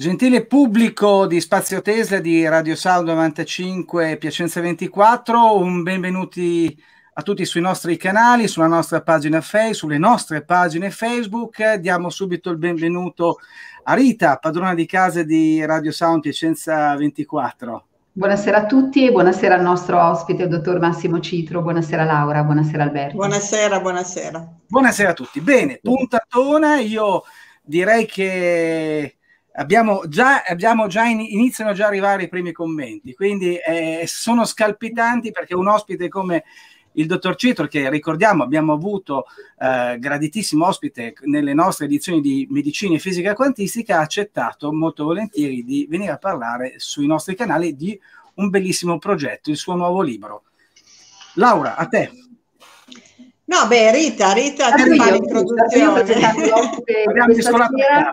Gentile pubblico di Spazio Tesla di Radio Sound 95 Piacenza 24, un benvenuti a tutti sui nostri canali, sulla nostra pagina Facebook, sulle nostre pagine Facebook. Diamo subito il benvenuto a Rita, padrona di casa di Radio Sound Piacenza 24. Buonasera a tutti e buonasera al nostro ospite, il dottor Massimo Citro. Buonasera Laura, buonasera Alberto. Buonasera, buonasera. Buonasera a tutti. Bene, puntatona, io direi che abbiamo già, abbiamo già in, iniziano già a arrivare i primi commenti, quindi eh, sono scalpitanti perché un ospite come il dottor Citro, che ricordiamo abbiamo avuto eh, graditissimo ospite nelle nostre edizioni di medicina e fisica quantistica, ha accettato molto volentieri di venire a parlare sui nostri canali di un bellissimo progetto, il suo nuovo libro. Laura, a te. No, beh, Rita, Rita, ti fa l'introduzione. Abbiamo stasera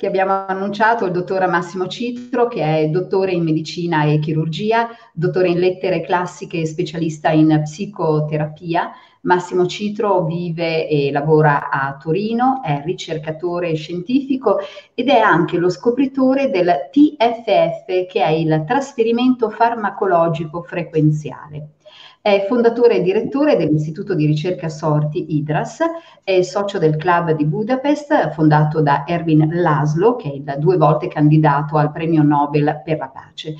che abbiamo annunciato il dottor Massimo Citro, che è dottore in medicina e chirurgia, dottore in lettere classiche e specialista in psicoterapia. Massimo Citro vive e lavora a Torino, è ricercatore scientifico ed è anche lo scopritore del TFF, che è il trasferimento farmacologico frequenziale. È fondatore e direttore dell'Istituto di ricerca Sorti IDRAS, è socio del club di Budapest fondato da Erwin Laszlo, che è il due volte candidato al premio Nobel per la pace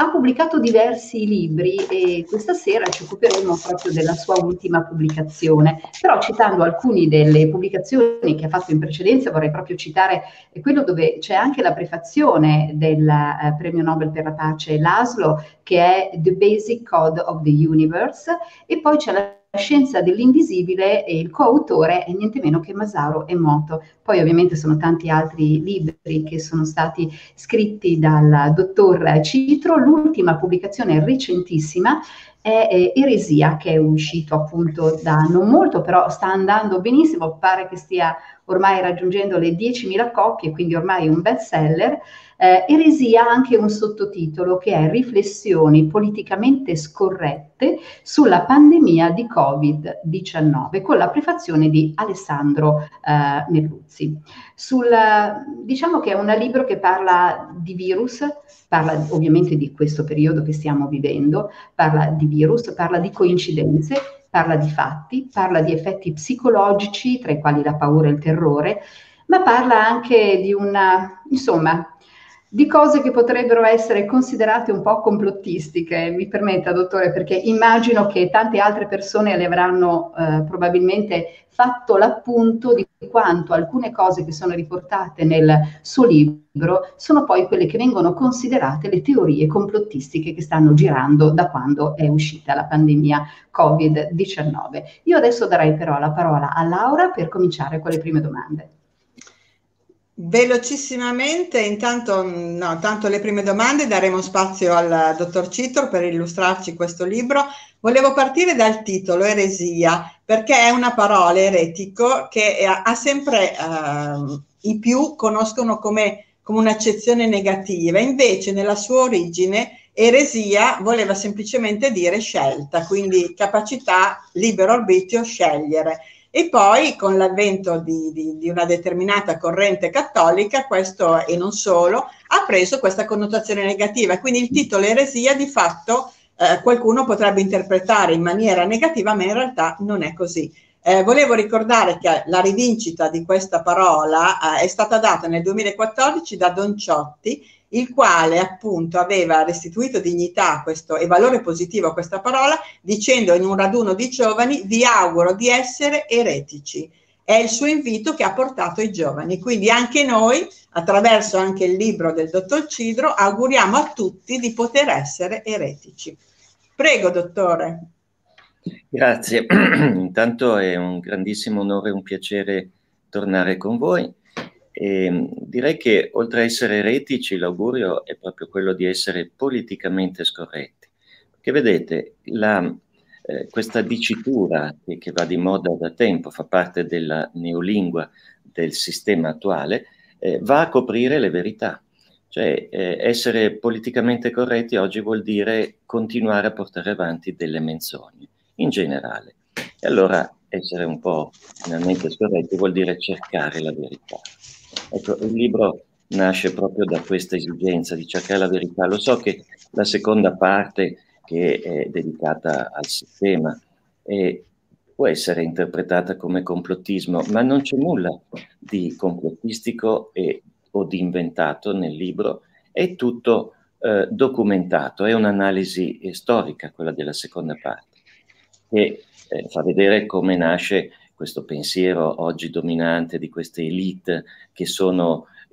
ha pubblicato diversi libri e questa sera ci occuperemo proprio della sua ultima pubblicazione, però citando alcune delle pubblicazioni che ha fatto in precedenza vorrei proprio citare quello dove c'è anche la prefazione del eh, premio Nobel per la pace Laszlo che è The Basic Code of the Universe e poi c'è la scienza dell'invisibile e il coautore è niente meno che Masaru Emoto. Poi ovviamente sono tanti altri libri che sono stati scritti dal dottor Citro. L'ultima pubblicazione recentissima è eh, Eresia che è uscito appunto da non molto, però sta andando benissimo, pare che stia ormai raggiungendo le 10.000 copie, quindi ormai un best seller. Eh, Eresia ha anche un sottotitolo che è Riflessioni politicamente scorrette sulla pandemia di Covid-19, con la prefazione di Alessandro eh, Merluzzi. Sul, diciamo che è un libro che parla di virus, parla ovviamente di questo periodo che stiamo vivendo, parla di virus, parla di coincidenze, parla di fatti, parla di effetti psicologici, tra i quali la paura e il terrore, ma parla anche di una, insomma, di cose che potrebbero essere considerate un po' complottistiche, mi permetta dottore, perché immagino che tante altre persone le avranno eh, probabilmente fatto l'appunto di quanto alcune cose che sono riportate nel suo libro sono poi quelle che vengono considerate le teorie complottistiche che stanno girando da quando è uscita la pandemia Covid-19. Io adesso darei però la parola a Laura per cominciare con le prime domande. Velocissimamente, intanto no, tanto le prime domande daremo spazio al dottor Citro per illustrarci questo libro. Volevo partire dal titolo Eresia, perché è una parola eretico che ha sempre eh, i più conoscono come, come un'accezione negativa, invece nella sua origine eresia voleva semplicemente dire scelta, quindi capacità, libero arbitrio, scegliere e poi con l'avvento di, di, di, una determinata corrente cattolica, questo e non solo, ha preso questa connotazione negativa. Quindi il titolo eresia di fatto eh, qualcuno potrebbe interpretare in maniera negativa, ma in realtà non è così. Eh, volevo ricordare che la rivincita di questa parola eh, è stata data nel 2014 da Don Ciotti il quale appunto aveva restituito dignità questo, e valore positivo a questa parola, dicendo in un raduno di giovani vi auguro di essere eretici. È il suo invito che ha portato i giovani. Quindi anche noi, attraverso anche il libro del dottor Cidro, auguriamo a tutti di poter essere eretici. Prego, dottore. Grazie. Intanto è un grandissimo onore e un piacere tornare con voi. E ehm, direi che oltre a essere eretici, l'augurio è proprio quello di essere politicamente scorretti. Perché vedete, la, eh, questa dicitura che, che, va di moda da tempo, fa parte della neolingua del sistema attuale, eh, va a coprire le verità. Cioè, eh, essere politicamente corretti oggi vuol dire continuare a portare avanti delle menzogne, in generale. E allora essere un po' finalmente scorretti vuol dire cercare la verità. Ecco, il libro nasce proprio da questa esigenza di cercare la verità. Lo so che la seconda parte, che è dedicata al sistema, è, può essere interpretata come complottismo, ma non c'è nulla di complottistico e, o di inventato nel libro, è tutto eh, documentato, è un'analisi eh, storica quella della seconda parte, che eh, fa vedere come nasce questo pensiero oggi dominante di queste elite che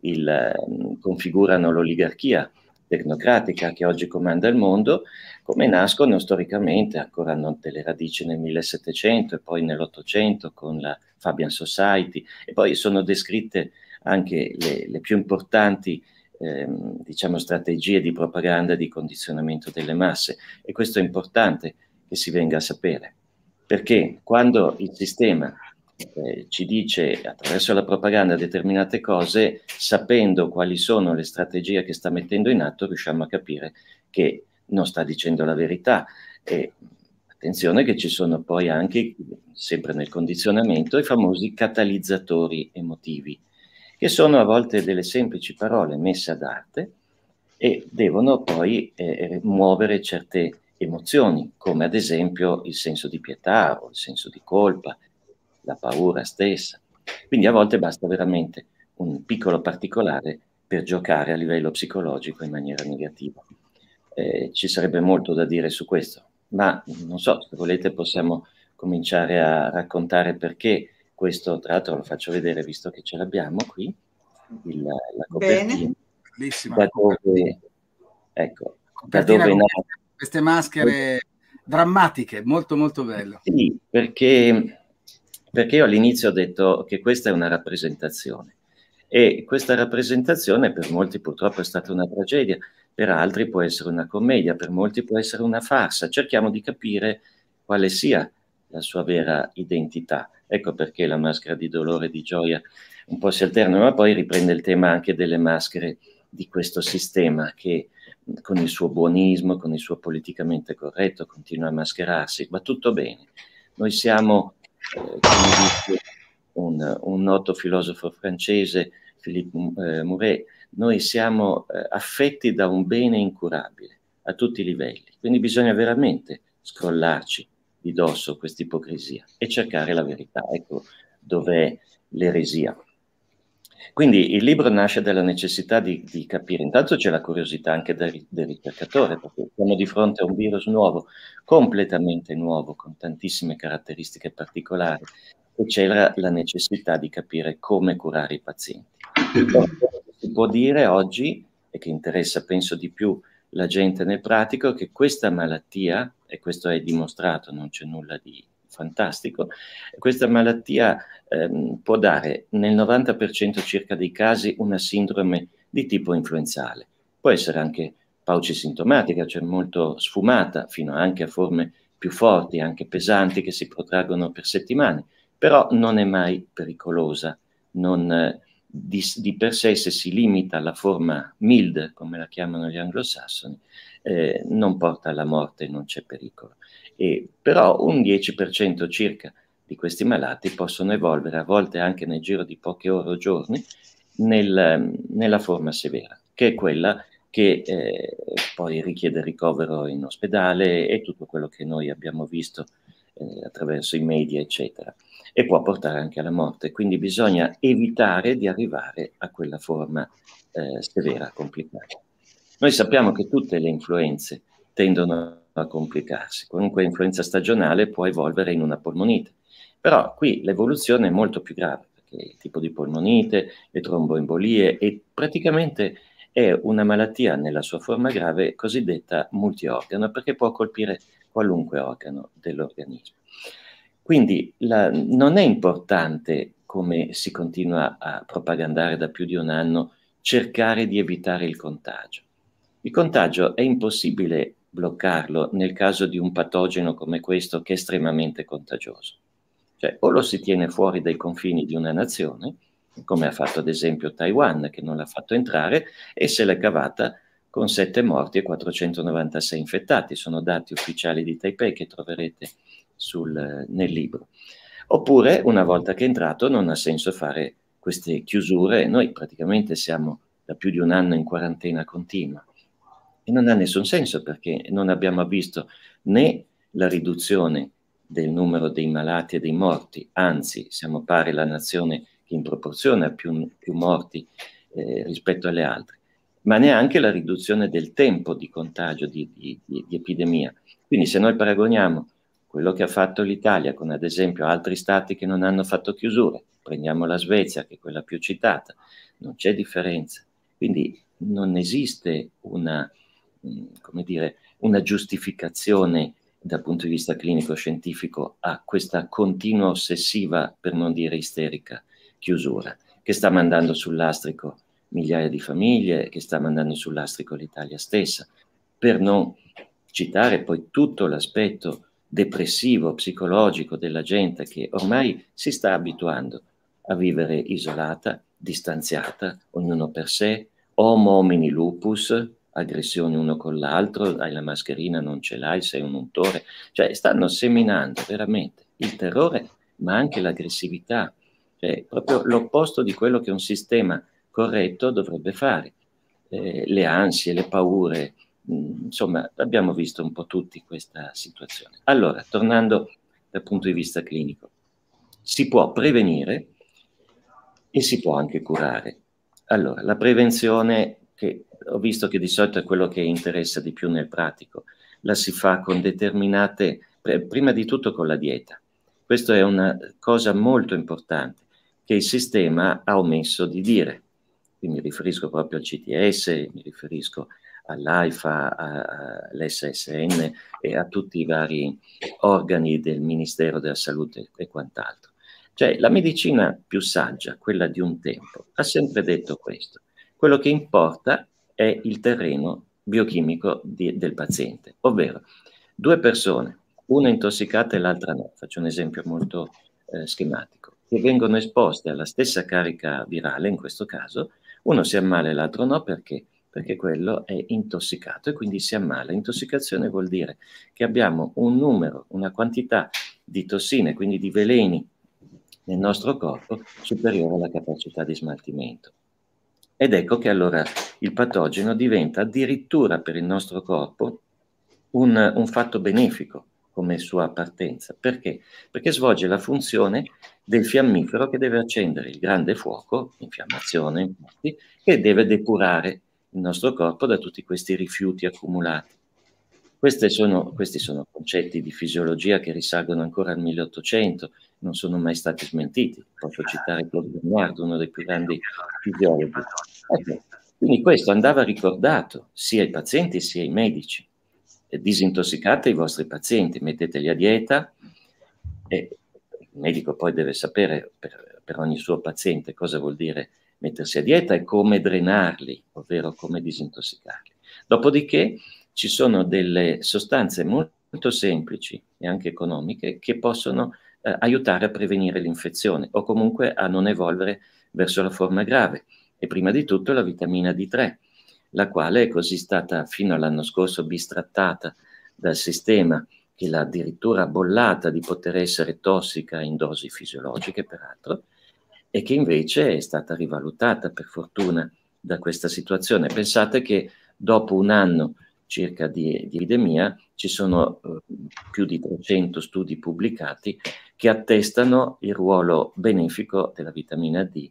il, mm, configurano l'oligarchia tecnocratica che oggi comanda il mondo, come nascono storicamente, ancora hanno delle radici nel 1700 e poi nell'Ottocento con la Fabian Society, e poi sono descritte anche le, le più importanti ehm, diciamo, strategie di propaganda e di condizionamento delle masse. E questo è importante che si venga a sapere, perché quando il sistema eh, ci dice attraverso la propaganda determinate cose, sapendo quali sono le strategie che sta mettendo in atto, riusciamo a capire che non sta dicendo la verità. E attenzione che ci sono poi anche, sempre nel condizionamento, i famosi catalizzatori emotivi, che sono a volte delle semplici parole messe ad arte e devono poi eh, muovere certe emozioni, come ad esempio il senso di pietà o il senso di colpa, la paura stessa. Quindi a volte basta veramente un piccolo particolare per giocare a livello psicologico in maniera negativa. Eh, ci sarebbe molto da dire su questo, ma non so, se volete possiamo cominciare a raccontare perché questo, tra l'altro lo faccio vedere visto che ce l'abbiamo qui, il, la copertina. Bellissima. Da dove, ecco, da dove queste maschere drammatiche, molto molto bello. Sì, perché perché io all'inizio ho detto che questa è una rappresentazione e questa rappresentazione per molti purtroppo è stata una tragedia, per altri può essere una commedia, per molti può essere una farsa. Cerchiamo di capire quale sia la sua vera identità. Ecco perché la maschera di dolore e di gioia un po' si alterna, ma poi riprende il tema anche delle maschere di questo sistema che con il suo buonismo, con il suo politicamente corretto, continua a mascherarsi. Va tutto bene. Noi siamo eh, come dice un, un, noto filosofo francese, Philippe eh, Mouret, noi siamo eh, affetti da un bene incurabile a tutti i livelli, quindi bisogna veramente scrollarci di dosso questa ipocrisia e cercare la verità. Ecco dov'è l'eresia. Quindi il libro nasce dalla necessità di, di capire, intanto c'è la curiosità anche del, del, ricercatore, perché siamo di fronte a un virus nuovo, completamente nuovo, con tantissime caratteristiche particolari, e c'era la necessità di capire come curare i pazienti. Si può dire oggi, e che interessa penso di più la gente nel pratico, che questa malattia, e questo è dimostrato, non c'è nulla di fantastico, questa malattia ehm, può dare nel 90% circa dei casi una sindrome di tipo influenzale. Può essere anche paucisintomatica, cioè molto sfumata, fino anche a forme più forti, anche pesanti, che si protraggono per settimane, però non è mai pericolosa, non, eh, di, di, per sé se si limita alla forma mild, come la chiamano gli anglosassoni, eh, non porta alla morte, non c'è pericolo. E, però un 10% circa di questi malati possono evolvere, a volte anche nel giro di poche ore o giorni, nel, nella forma severa, che è quella che eh, poi richiede ricovero in ospedale e tutto quello che noi abbiamo visto eh, attraverso i media, eccetera, e può portare anche alla morte. Quindi bisogna evitare di arrivare a quella forma eh, severa, complicata. Noi sappiamo che tutte le influenze tendono a complicarsi. Qualunque influenza stagionale può evolvere in una polmonite. Però qui l'evoluzione è molto più grave, perché il tipo di polmonite, le tromboembolie e praticamente è una malattia nella sua forma grave cosiddetta multiorgano, perché può colpire qualunque organo dell'organismo. Quindi la, non è importante, come si continua a propagandare da più di un anno, cercare di evitare il contagio. Il contagio è impossibile bloccarlo nel caso di un patogeno come questo che è estremamente contagioso. Cioè, o lo si tiene fuori dai confini di una nazione, come ha fatto ad esempio Taiwan, che non l'ha fatto entrare, e se l'è cavata con 7 morti e 496 infettati. Sono dati ufficiali di Taipei che troverete sul, nel libro. Oppure, una volta che è entrato, non ha senso fare queste chiusure. Noi praticamente siamo da più di un anno in quarantena continua. E non ha nessun senso perché non abbiamo visto né la riduzione del numero dei malati e dei morti, anzi siamo pari la nazione che in proporzione ha più, più morti eh, rispetto alle altre, ma neanche la riduzione del tempo di contagio di, di, di, di epidemia. Quindi se noi paragoniamo quello che ha fatto l'Italia con ad esempio altri stati che non hanno fatto chiusure, prendiamo la Svezia che è quella più citata, non c'è differenza. Quindi non esiste una, come dire, una giustificazione dal punto di vista clinico-scientifico a questa continua ossessiva, per non dire isterica, chiusura, che sta mandando sull'astrico migliaia di famiglie, che sta mandando sull'astrico l'Italia stessa, per non citare poi tutto l'aspetto depressivo, psicologico della gente che ormai si sta abituando a vivere isolata, distanziata, ognuno per sé, homo homini lupus, aggressioni uno con l'altro, hai la mascherina, non ce l'hai, sei un untore, cioè stanno seminando veramente il terrore, ma anche l'aggressività, cioè proprio l'opposto di quello che un sistema corretto dovrebbe fare. Eh, le ansie, le paure, mh, mm, insomma, abbiamo visto un po' tutti questa situazione. Allora, tornando dal punto di vista clinico, si può prevenire e si può anche curare. Allora, la prevenzione che ho visto che di solito è quello che interessa di più nel pratico. La si fa con determinate, prima di tutto con la dieta. Questa è una cosa molto importante che il sistema ha omesso di dire. Qui mi riferisco proprio al CTS, mi riferisco all'AIFA, all'SSN e a tutti i vari organi del Ministero della Salute e quant'altro. Cioè, la medicina più saggia, quella di un tempo, ha sempre detto questo. Quello che importa è il terreno biochimico di, del paziente, ovvero due persone, una intossicata e l'altra no, faccio un esempio molto eh, schematico, che vengono esposte alla stessa carica virale, in questo caso, uno si ammala e l'altro no perché? Perché quello è intossicato e quindi si ammala. Intossicazione vuol dire che abbiamo un numero, una quantità di tossine, quindi di veleni nel nostro corpo superiore alla capacità di smaltimento. Ed ecco che allora il patogeno diventa addirittura per il nostro corpo un, un fatto benefico come sua partenza. Perché? Perché svolge la funzione del fiammifero che deve accendere il grande fuoco, infiammazione che deve depurare il nostro corpo da tutti questi rifiuti accumulati. Sono, questi sono concetti di fisiologia che risalgono ancora al 1800, non sono mai stati smentiti. Posso citare Claude Bernard, uno dei più grandi fisiologi. Ecco, quindi questo andava ricordato sia ai pazienti sia ai medici. Disintossicate i vostri pazienti, metteteli a dieta e il medico poi deve sapere per, per ogni suo paziente cosa vuol dire mettersi a dieta e come drenarli, ovvero come disintossicarli. Dopodiché ci sono delle sostanze molto semplici e anche economiche che possono eh, aiutare a prevenire l'infezione o comunque a non evolvere verso la forma grave. E prima di tutto la vitamina D3, la quale è così stata fino all'anno scorso bistrattata dal sistema che l'ha addirittura bollata di poter essere tossica in dosi fisiologiche, peraltro, e che invece è stata rivalutata per fortuna da questa situazione. Pensate che dopo un anno circa di, di epidemia, ci sono eh, più di 300 studi pubblicati che attestano il ruolo benefico della vitamina D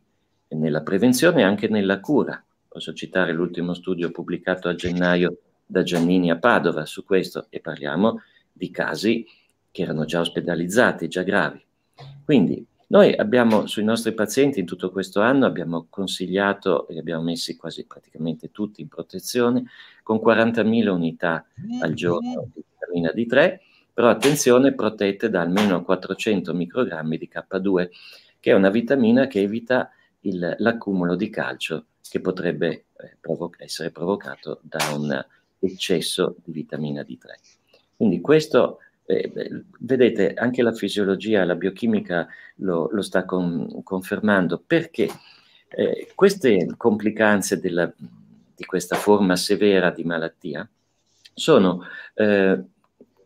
nella prevenzione e anche nella cura. Posso citare l'ultimo studio pubblicato a gennaio da Giannini a Padova su questo e parliamo di casi che erano già ospedalizzati, già gravi. Quindi noi abbiamo sui nostri pazienti in tutto questo anno abbiamo consigliato e li abbiamo messi quasi praticamente tutti in protezione con 40.000 unità al giorno di vitamina D3, però attenzione protette da almeno 400 microgrammi di K2, che è una vitamina che evita il, l'accumulo di calcio che potrebbe eh, provo- essere provocato da un eccesso di vitamina D3. Quindi questo eh, vedete, anche la fisiologia, la biochimica lo, lo sta con, confermando, perché eh, queste complicanze della, di questa forma severa di malattia sono eh,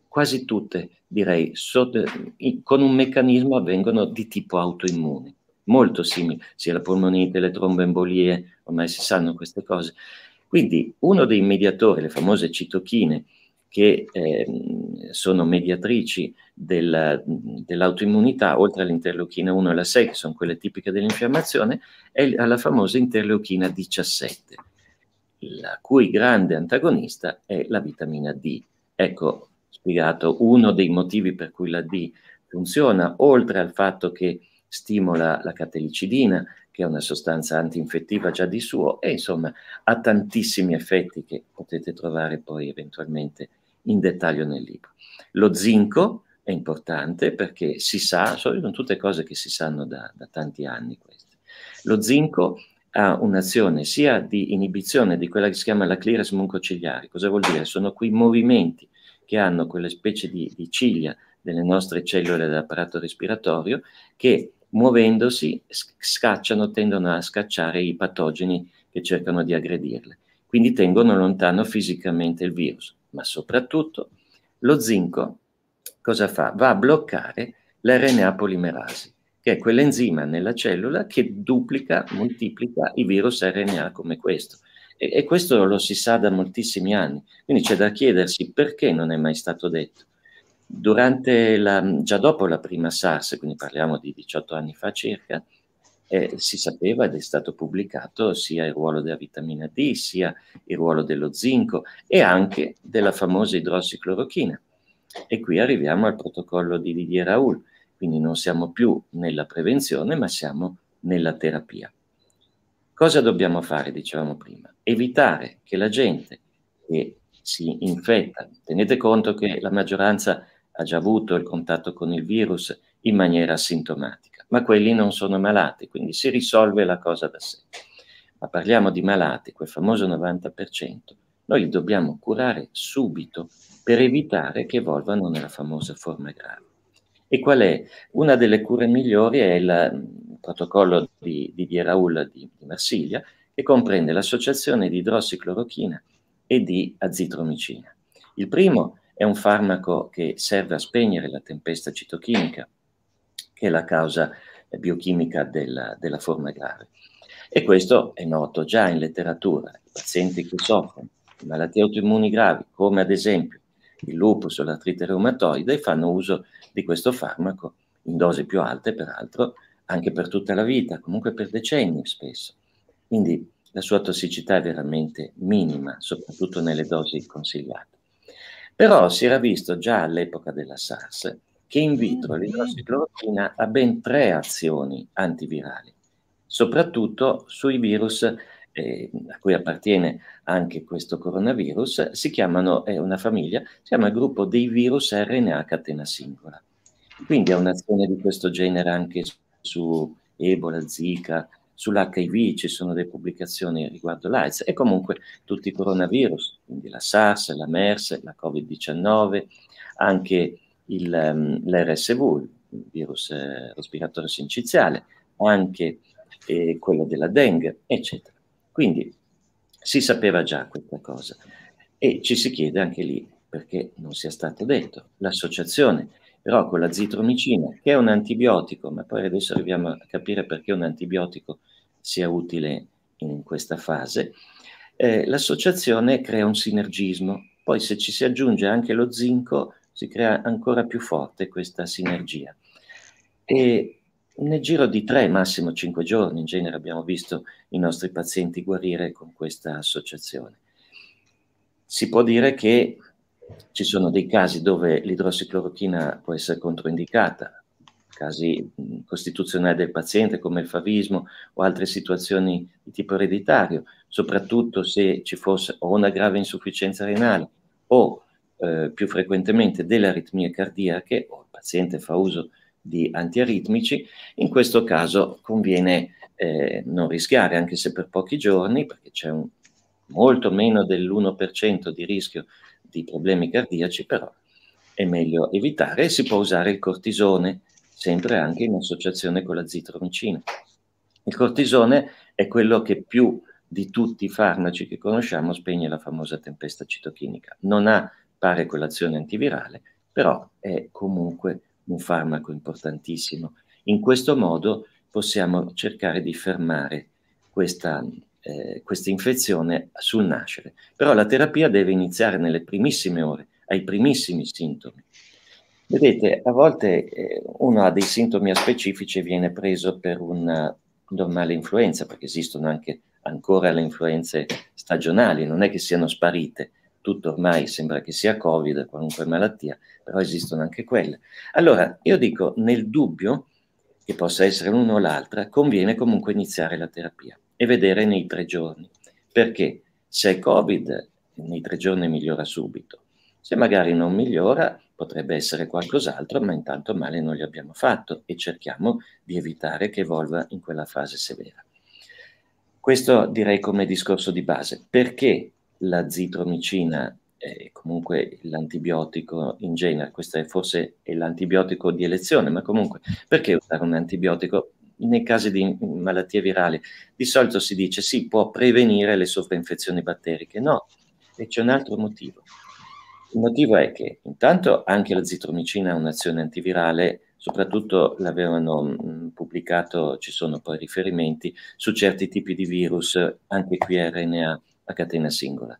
quasi tutte, direi, so, con un meccanismo avvengono di tipo autoimmune, molto simili, sia la polmonite, le tromboembolie, ormai si sanno queste cose. Quindi uno dei mediatori, le famose citochine, che eh, sono mediatrici del, dell'autoimmunità, oltre all'interleuchina 1 e la 6, che sono quelle tipiche dell'infiammazione, è la famosa interleuchina 17, la cui grande antagonista è la vitamina D. Ecco spiegato uno dei motivi per cui la D funziona, oltre al fatto che stimola la catelicidina, che è una sostanza antinfettiva già di suo, e insomma ha tantissimi effetti che potete trovare poi eventualmente in dettaglio nel libro. Lo zinco è importante perché si sa, sono tutte cose che si sanno da, da tanti anni queste. Lo zinco ha un'azione sia di inibizione di quella che si chiama la clearance mucociliare. Cosa vuol dire? Sono quei movimenti che hanno quelle specie di, di ciglia delle nostre cellule dell'apparato respiratorio che muovendosi scacciano, tendono a scacciare i patogeni che cercano di aggredirle. Quindi tengono lontano fisicamente il virus ma soprattutto lo zinco cosa fa? Va a bloccare l'RNA polimerasi, che è quell'enzima nella cellula che duplica, moltiplica i virus RNA come questo. E, e questo lo si sa da moltissimi anni, quindi c'è da chiedersi perché non è mai stato detto. Durante la, già dopo la prima SARS, quindi parliamo di 18 anni fa circa, eh, si sapeva ed è stato pubblicato sia il ruolo della vitamina D, sia il ruolo dello zinco e anche della famosa idrossiclorochina. E qui arriviamo al protocollo di Didier Raoul, quindi non siamo più nella prevenzione, ma siamo nella terapia. Cosa dobbiamo fare, dicevamo prima? Evitare che la gente che si infetta, tenete conto che la maggioranza ha già avuto il contatto con il virus in maniera asintomatica, ma quelli non sono malati, quindi si risolve la cosa da sé. Ma parliamo di malati, quel famoso 90%, noi li dobbiamo curare subito per evitare che evolvano nella famosa forma grave. E qual è? Una delle cure migliori è il mm, protocollo di, di, di Raul di, di Marsiglia, che comprende l'associazione di idrossiclorochina e di azitromicina. Il primo è un farmaco che serve a spegnere la tempesta citochimica, che è la causa biochimica della, della forma grave. E questo è noto già in letteratura. I pazienti che soffrono di malattie autoimmuni gravi, come ad esempio il lupus o l'artrite reumatoide, fanno uso di questo farmaco in dosi più alte, peraltro, anche per tutta la vita, comunque per decenni spesso. Quindi la sua tossicità è veramente minima, soprattutto nelle dosi consigliate. Però si era visto già all'epoca della SARS che in vitro l'idrossiclorochina ha ben tre azioni antivirali, soprattutto sui virus eh, a cui appartiene anche questo coronavirus, si chiamano, è una famiglia, si chiama il gruppo dei virus RNA a catena singola. Quindi ha un'azione di questo genere anche su Ebola, Zika, Sull'HIV ci sono delle pubblicazioni riguardo l'AIDS e comunque tutti i coronavirus, quindi la SARS, la MERS, la Covid-19, anche il, um, l'RSV, il virus eh, respiratorio sinciziale, anche eh, quello della dengue, eccetera. Quindi si sapeva già questa cosa e ci si chiede anche lì perché non sia stato detto. L'associazione però con la zitromicina, che è un antibiotico, ma poi adesso arriviamo a capire perché un antibiotico sia utile in questa fase, eh, l'associazione crea un sinergismo. Poi se ci si aggiunge anche lo zinco, si crea ancora più forte questa sinergia. E nel giro di tre, massimo cinque giorni, in genere abbiamo visto i nostri pazienti guarire con questa associazione. Si può dire che ci sono dei casi dove l'idrossiclorochina può essere controindicata, casi costituzionali del paziente come il favismo o altre situazioni di tipo ereditario, soprattutto se ci fosse o una grave insufficienza renale o eh, più frequentemente delle aritmie cardiache o il paziente fa uso di antiaritmici, in questo caso conviene eh, non rischiare, anche se per pochi giorni, perché c'è un, molto meno dell'1% di rischio di problemi cardiaci, però è meglio evitare e si può usare il cortisone sempre anche in associazione con la zitromicina. Il cortisone è quello che più di tutti i farmaci che conosciamo spegne la famosa tempesta citochinica. Non ha pare quell'azione antivirale, però è comunque un farmaco importantissimo. In questo modo possiamo cercare di fermare questa, eh, questa infezione sul nascere. Però la terapia deve iniziare nelle primissime ore, ai primissimi sintomi. Vedete, a volte eh, uno ha dei sintomi specifici e viene preso per una normale influenza, perché esistono anche ancora le influenze stagionali, non è che siano sparite, tutto ormai sembra che sia Covid, qualunque malattia, però esistono anche quelle. Allora, io dico, nel dubbio, che possa essere l'uno o l'altra, conviene comunque iniziare la terapia e vedere nei tre giorni, perché se è Covid, nei tre giorni migliora subito, se magari non migliora, potrebbe essere qualcos'altro, ma intanto male non gli abbiamo fatto e cerchiamo di evitare che evolva in quella fase severa. Questo direi come discorso di base. Perché la zitromicina e comunque l'antibiotico in genere, questo è forse è l'antibiotico di elezione, ma comunque perché usare un antibiotico? Nei casi di malattie virali di solito si dice sì, può prevenire le sovrainfezioni batteriche, no, e c'è un altro motivo. Il motivo è che intanto anche la zitromicina ha un'azione antivirale, soprattutto l'avevano mh, pubblicato, ci sono poi riferimenti su certi tipi di virus, anche qui RNA a catena singola.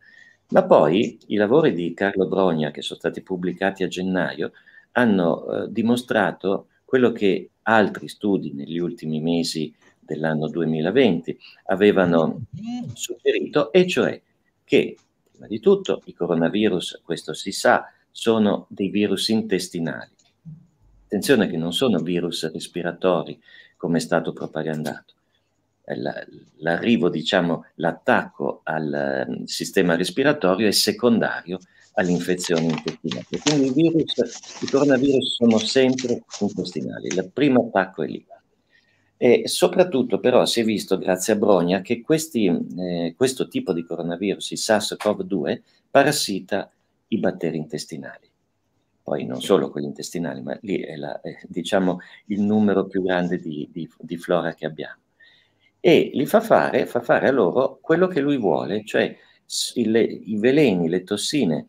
Ma poi i lavori di Carlo Brogna, che sono stati pubblicati a gennaio, hanno eh, dimostrato quello che altri studi negli ultimi mesi dell'anno 2020 avevano suggerito, e cioè che prima di tutto i coronavirus, questo si sa, sono dei virus intestinali. Attenzione che non sono virus respiratori come è stato propagandato l'arrivo, diciamo, l'attacco al ehm, sistema respiratorio è secondario all'infezione intestinale. Quindi i virus, i coronavirus sono sempre intestinali, il primo attacco è lì. E soprattutto però si è visto, grazie a Brogna, che questi, eh, questo tipo di coronavirus, il SARS-CoV-2, parassita i batteri intestinali. Poi non solo quelli intestinali, ma lì è, la, è diciamo, il numero più grande di, di, di flora che abbiamo e li fa fare, fa fare a loro quello che lui vuole, cioè il, i veleni, le tossine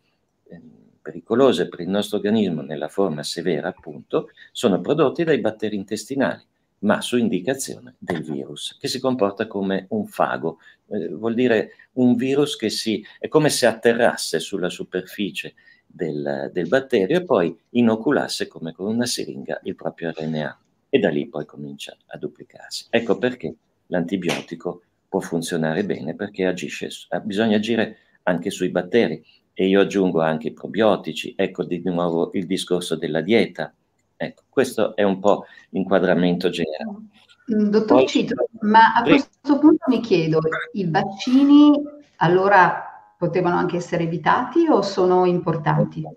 eh, pericolose per il nostro organismo nella forma severa, appunto, sono prodotti dai batteri intestinali, ma su indicazione del virus, che si comporta come un fago, eh, vuol dire un virus che si, è come se atterrasse sulla superficie del, del batterio e poi inoculasse come con una siringa il proprio RNA e da lì poi comincia a duplicarsi. Ecco perché l'antibiotico può funzionare bene perché agisce, bisogna agire anche sui batteri. E io aggiungo anche i probiotici, ecco di nuovo il discorso della dieta, ecco, questo è un po' l'inquadramento generale. Mm, dottor Poi, Citro, ma a questo punto mi chiedo, i vaccini allora potevano anche essere evitati o sono importanti?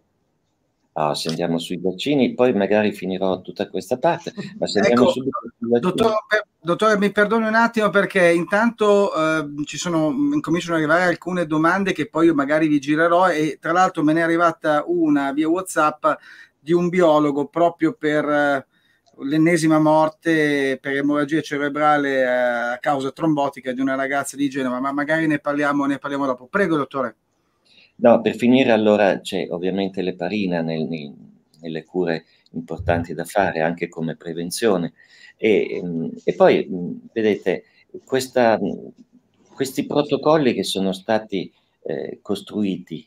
Ah, se andiamo sui vaccini, poi magari finirò tutta questa parte, ma se andiamo ecco, subito sui vaccini... Dottor, dottore, mi perdoni un attimo perché intanto eh, ci sono, cominciano ad arrivare alcune domande che poi io magari vi girerò e tra l'altro me ne è arrivata una via WhatsApp di un biologo proprio per eh, l'ennesima morte per emorragia cerebrale eh, a causa trombotica di una ragazza di Genova, ma magari ne parliamo, ne parliamo dopo. Prego, dottore. No, per finire allora c'è ovviamente l'eparina nel, nel, nelle cure importanti da fare anche come prevenzione e, ehm, e poi vedete questa, questi protocolli che sono stati eh, costruiti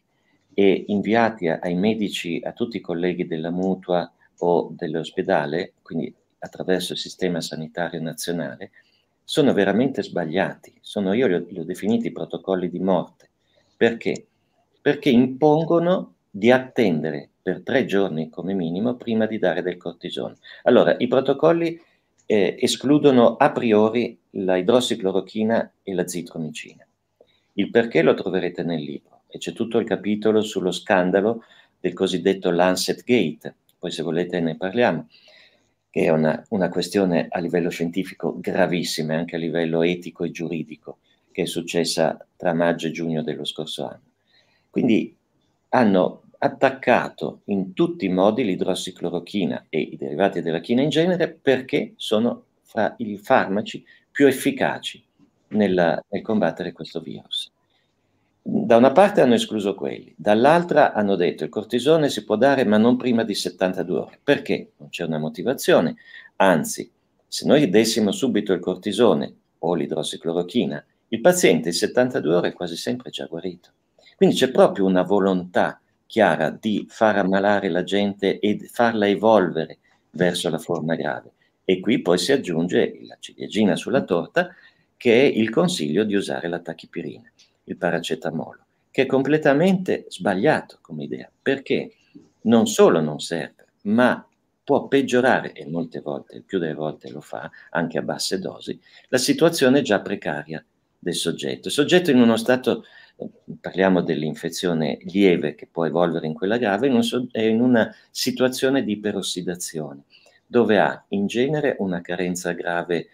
e inviati ai medici, a tutti i colleghi della mutua o dell'ospedale, quindi attraverso il sistema sanitario nazionale, sono veramente sbagliati. Sono, io li ho, li ho definiti protocolli di morte. Perché? perché impongono di attendere per tre giorni come minimo prima di dare del cortisone. Allora, i protocolli eh, escludono a priori la idrossiclorochina e la zitromicina. Il perché lo troverete nel libro e c'è tutto il capitolo sullo scandalo del cosiddetto Lancet Gate, poi se volete ne parliamo, che è una, una questione a livello scientifico gravissima anche a livello etico e giuridico, che è successa tra maggio e giugno dello scorso anno. Quindi hanno attaccato in tutti i modi l'idrossiclorochina e i derivati della china in genere perché sono fra i farmaci più efficaci nel, nel combattere questo virus. Da una parte hanno escluso quelli, dall'altra hanno detto il cortisone si può dare ma non prima di 72 ore. Perché? Non c'è una motivazione, anzi se noi dessimo subito il cortisone o l'idrossiclorochina, il paziente in 72 ore è quasi sempre già guarito. Quindi c'è proprio una volontà chiara di far ammalare la gente e farla evolvere verso la forma grave. E qui poi si aggiunge la ciliegina sulla torta, che è il consiglio di usare la tachipirina, il paracetamolo, che è completamente sbagliato come idea, perché non solo non serve, ma può peggiorare, e molte volte, più delle volte lo fa, anche a basse dosi, la situazione già precaria del soggetto. Il soggetto in uno stato parliamo dell'infezione lieve che può evolvere in quella grave, è in una situazione di perossidazione, dove ha in genere una carenza grave,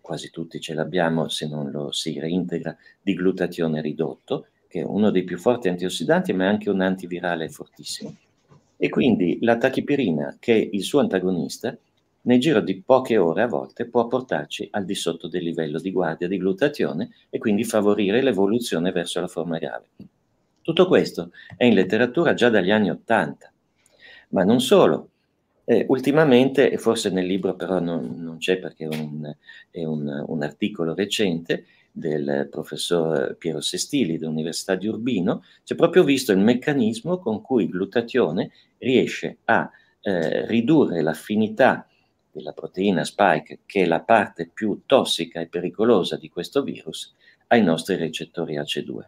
quasi tutti ce l'abbiamo se non lo si reintegra, di glutatione ridotto, che è uno dei più forti antiossidanti, ma è anche un antivirale fortissimo. E quindi la tachipirina, che è il suo antagonista, nel giro di poche ore a volte può portarci al di sotto del livello di guardia di glutatione e quindi favorire l'evoluzione verso la forma grave. Tutto questo è in letteratura già dagli anni Ottanta, ma non solo. Eh, ultimamente, e forse nel libro però non, non c'è perché è, un, è un, un, articolo recente del professor Piero Sestili dell'Università di Urbino, c'è proprio visto il meccanismo con cui il glutatione riesce a eh, ridurre l'affinità della proteina spike, che è la parte più tossica e pericolosa di questo virus, ai nostri recettori AC2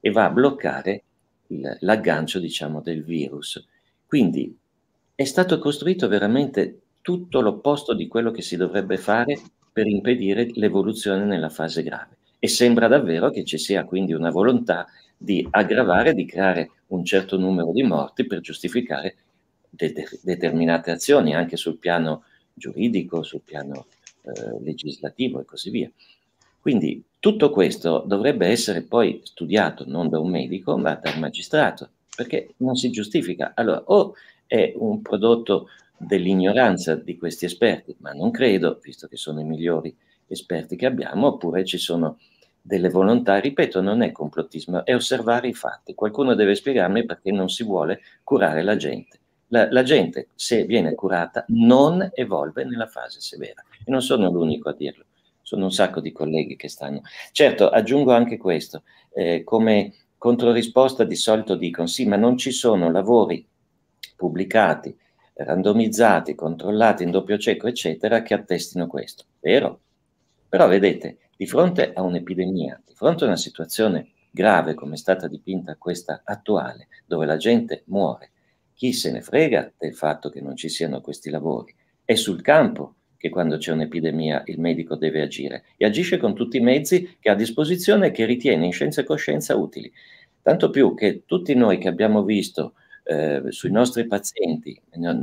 e va a bloccare il, l'aggancio, diciamo, del virus. Quindi è stato costruito veramente tutto l'opposto di quello che si dovrebbe fare per impedire l'evoluzione nella fase grave. E sembra davvero che ci sia quindi una volontà di aggravare, di creare un certo numero di morti per giustificare de- de- determinate azioni anche sul piano giuridico, sul piano eh, legislativo e così via. Quindi tutto questo dovrebbe essere poi studiato non da un medico, ma dal magistrato, perché non si giustifica. Allora, o è un prodotto dell'ignoranza di questi esperti, ma non credo, visto che sono i migliori esperti che abbiamo, oppure ci sono delle volontà, ripeto, non è complottismo, è osservare i fatti. Qualcuno deve spiegarmi perché non si vuole curare la gente la, la, gente, se viene curata, non evolve nella fase severa. E non sono l'unico a dirlo, sono un sacco di colleghi che stanno. Certo, aggiungo anche questo, eh, come controrisposta di solito dicono sì, ma non ci sono lavori pubblicati, randomizzati, controllati in doppio cieco, eccetera, che attestino questo. Vero? Però vedete, di fronte a un'epidemia, di fronte a una situazione grave come è stata dipinta questa attuale, dove la gente muore, chi se ne frega del fatto che non ci siano questi lavori? È sul campo che quando c'è un'epidemia il medico deve agire e agisce con tutti i mezzi che ha a disposizione e che ritiene in scienza e coscienza utili. Tanto più che tutti noi che abbiamo visto eh, sui nostri pazienti,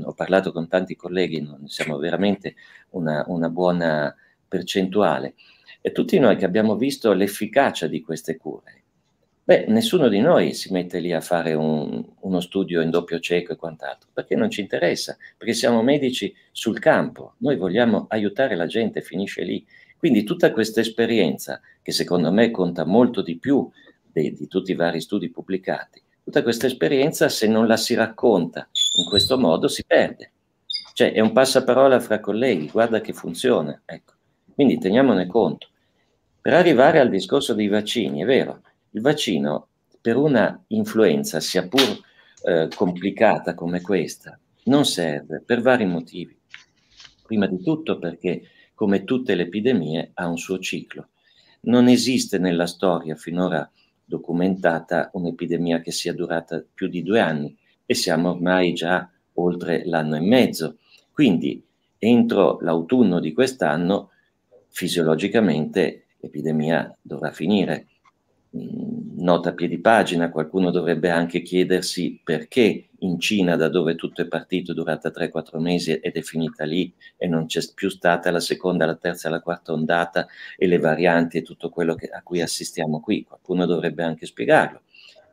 ho parlato con tanti colleghi, siamo veramente una, una buona percentuale, e tutti noi che abbiamo visto l'efficacia di queste cure, Beh, nessuno di noi si mette lì a fare un, uno studio in doppio cieco e quant'altro, perché non ci interessa, perché siamo medici sul campo, noi vogliamo aiutare la gente, finisce lì. Quindi tutta questa esperienza, che secondo me conta molto di più di, di tutti i vari studi pubblicati, tutta questa esperienza se non la si racconta in questo modo si perde. Cioè è un passaparola fra colleghi, guarda che funziona. Ecco. Quindi teniamone conto. Per arrivare al discorso dei vaccini, è vero, il vaccino per una influenza, sia pur eh, complicata come questa, non serve per vari motivi. Prima di tutto perché, come tutte le epidemie, ha un suo ciclo. Non esiste nella storia finora documentata un'epidemia che sia durata più di due anni e siamo ormai già oltre l'anno e mezzo. Quindi entro l'autunno di quest'anno fisiologicamente l'epidemia dovrà finire nota a piedi pagina, qualcuno dovrebbe anche chiedersi perché in Cina, da dove tutto è partito, è durata 3-4 mesi ed è finita lì e non c'è più stata la seconda, la terza, la quarta ondata e le varianti e tutto quello che, a cui assistiamo qui. Qualcuno dovrebbe anche spiegarlo,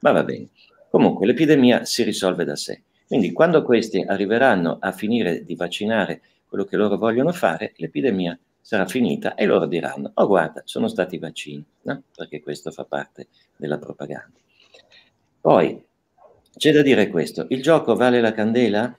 ma va bene. Comunque l'epidemia si risolve da sé. Quindi quando questi arriveranno a finire di vaccinare quello che loro vogliono fare, l'epidemia sarà finita e loro diranno, oh guarda, sono stati i vaccini, no? perché questo fa parte della propaganda. Poi c'è da dire questo, il gioco vale la candela?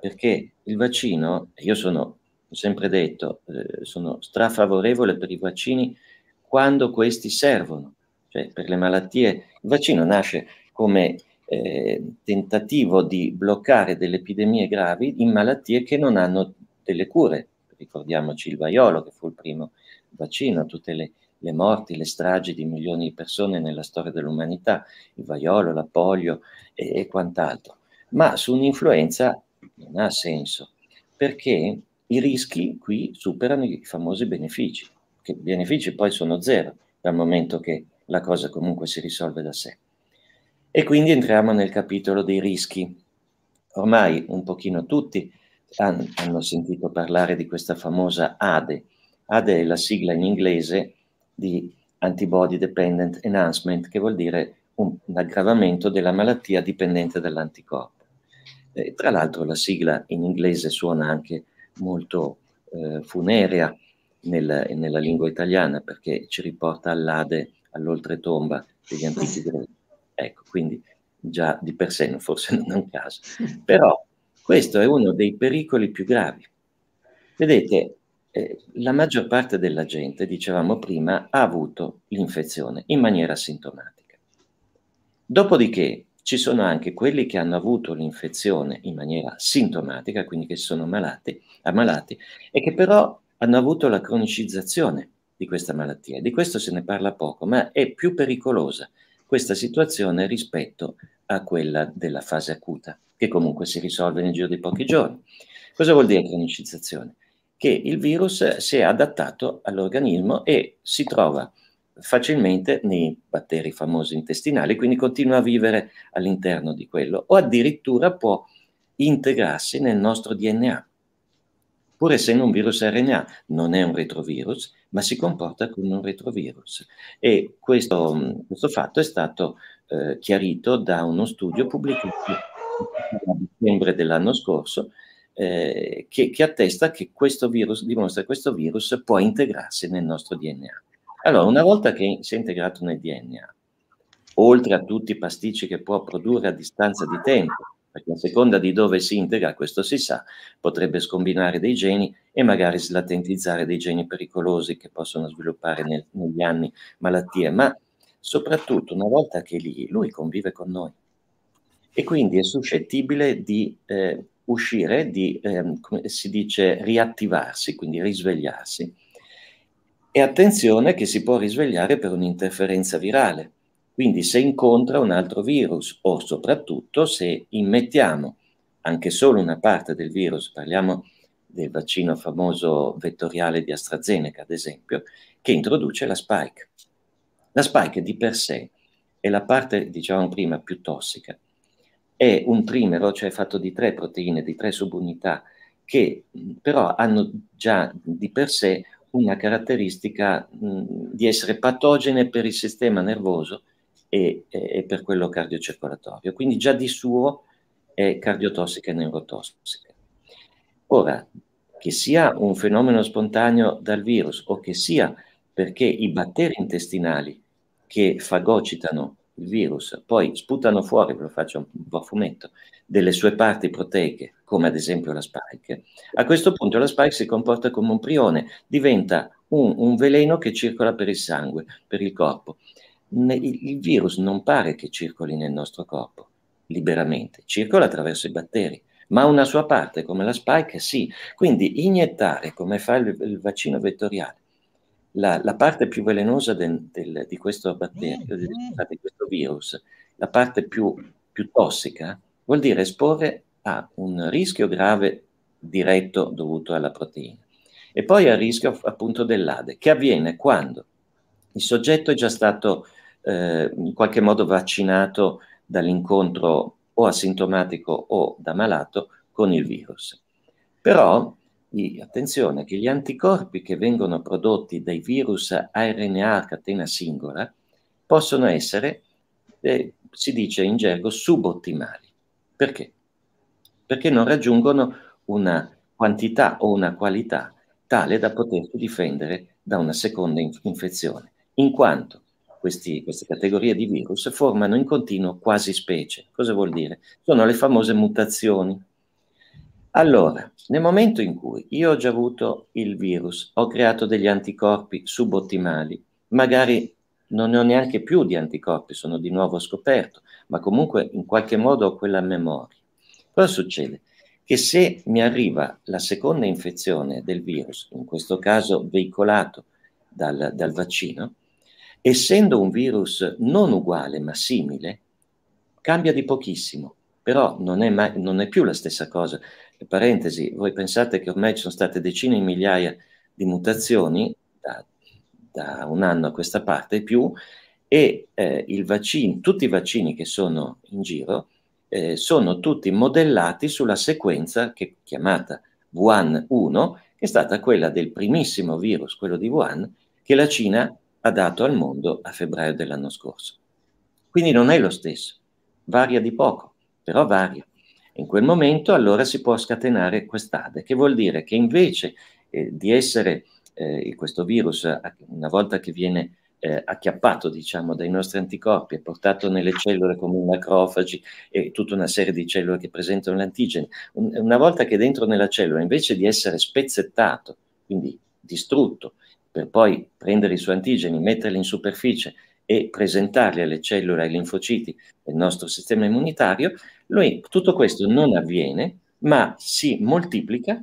Perché il vaccino, io sono sempre detto, eh, sono strafavorevole per i vaccini quando questi servono, cioè per le malattie. Il vaccino nasce come eh, tentativo di bloccare delle epidemie gravi in malattie che non hanno delle cure. Ricordiamoci il vaiolo, che fu il primo vaccino, tutte le, le morti, le stragi di milioni di persone nella storia dell'umanità, il vaiolo, la polio e, e quant'altro. Ma su un'influenza non ha senso, perché i rischi qui superano i famosi benefici, che i benefici poi sono zero dal momento che la cosa comunque si risolve da sé. E quindi entriamo nel capitolo dei rischi. Ormai un pochino tutti hanno, sentito parlare di questa famosa ADE. ADE è la sigla in inglese di Antibody Dependent Enhancement, che vuol dire un, un aggravamento della malattia dipendente dall'anticorpo. Eh, tra l'altro la sigla in inglese suona anche molto eh, funerea nel, nella lingua italiana perché ci riporta all'Ade, all'oltretomba degli antichi greci. Ecco, quindi già di per sé forse non è un caso. Però questo è uno dei pericoli più gravi. Vedete, eh, la maggior parte della gente, dicevamo prima, ha avuto l'infezione in maniera sintomatica. Dopodiché ci sono anche quelli che hanno avuto l'infezione in maniera sintomatica, quindi che sono malati, ammalati, e che però hanno avuto la cronicizzazione di questa malattia. Di questo se ne parla poco, ma è più pericolosa questa situazione rispetto a quella della fase acuta, che comunque si risolve nel giro di pochi giorni. Cosa vuol dire cronicizzazione? Che il virus si è adattato all'organismo e si trova facilmente nei batteri famosi intestinali, quindi continua a vivere all'interno di quello, o addirittura può integrarsi nel nostro DNA. Pur essendo un virus RNA, non è un retrovirus, ma si comporta come un retrovirus. E questo, questo fatto è stato eh, chiarito da uno studio pubblicato a dicembre dell'anno scorso, eh, che, che, attesta che questo virus, dimostra che questo virus può integrarsi nel nostro DNA. Allora, una volta che si è integrato nel DNA, oltre a tutti i pasticci che può produrre a distanza di tempo, perché a seconda di dove si integra, questo si sa, potrebbe scombinare dei geni e magari slatentizzare dei geni pericolosi che possono sviluppare nel, negli anni malattie, ma soprattutto una volta che lì, lui convive con noi e quindi è suscettibile di eh, uscire, di, eh, come si dice, riattivarsi, quindi risvegliarsi e attenzione che si può risvegliare per un'interferenza virale. Quindi se incontra un altro virus o soprattutto se immettiamo anche solo una parte del virus, parliamo del vaccino famoso vettoriale di AstraZeneca, ad esempio, che introduce la spike. La spike di per sé è la parte, diciamo prima, più tossica. È un trimero, cioè fatto di tre proteine, di tre subunità, che però hanno già di per sé una caratteristica mh, di essere patogene per il sistema nervoso e, e, per quello cardiocircolatorio. Quindi già di suo è cardiotossica e neurotossica. Ora, che sia un fenomeno spontaneo dal virus o che sia perché i batteri intestinali che fagocitano il virus poi sputano fuori, ve lo faccio un po' a fumetto, delle sue parti proteiche, come ad esempio la spike, a questo punto la spike si comporta come un prione, diventa un, un veleno che circola per il sangue, per il corpo. Il, virus non pare che circoli nel nostro corpo liberamente, circola attraverso i batteri ma una sua parte come la spike sì. Quindi iniettare, come fa il, il vaccino vettoriale, la, la, parte più velenosa del, del, di questo batterio, di, di questo virus, la parte più, più tossica, vuol dire esporre a un rischio grave diretto dovuto alla proteina e poi al rischio appunto dell'ADE, che avviene quando il soggetto è già stato eh, in qualche modo vaccinato dall'incontro o asintomatico o da malato con il virus. Però attenzione che gli anticorpi che vengono prodotti dai virus a RNA a catena singola possono essere, eh, si dice in gergo, subottimali. Perché? Perché non raggiungono una quantità o una qualità tale da potersi difendere da una seconda inf- infezione, in quanto questi, queste categorie di virus formano in continuo quasi specie. Cosa vuol dire? Sono le famose mutazioni Allora, nel momento in cui io ho già avuto il virus, ho creato degli anticorpi subottimali, magari non ne ho neanche più di anticorpi, sono di nuovo scoperto, ma comunque in qualche modo ho quella memoria. Cosa succede? Che se mi arriva la seconda infezione del virus, in questo caso veicolato dal, dal vaccino, essendo un virus non uguale ma simile, cambia di pochissimo, però non è, mai, non è più la stessa cosa. Parentesi, voi pensate che ormai ci sono state decine di migliaia di mutazioni da, da un anno a questa parte e più, e eh, vaccino, tutti i vaccini che sono in giro eh, sono tutti modellati sulla sequenza che, chiamata Wuhan 1, che è stata quella del primissimo virus, quello di Wuhan, che la Cina ha dato al mondo a febbraio dell'anno scorso. Quindi non è lo stesso, varia di poco, però varia. In quel momento allora si può scatenare quest'ADE, che vuol dire che invece eh, di essere eh, questo virus, una volta che viene eh, acchiappato diciamo, dai nostri anticorpi e portato nelle cellule come i macrofagi e tutta una serie di cellule che presentano l'antigene, un, una volta che dentro nella cellula, invece di essere spezzettato, quindi distrutto, per poi prendere i suoi antigeni, metterli in superficie e presentarli alle cellule, ai linfociti del nostro sistema immunitario, lui, tutto questo non avviene, ma si moltiplica,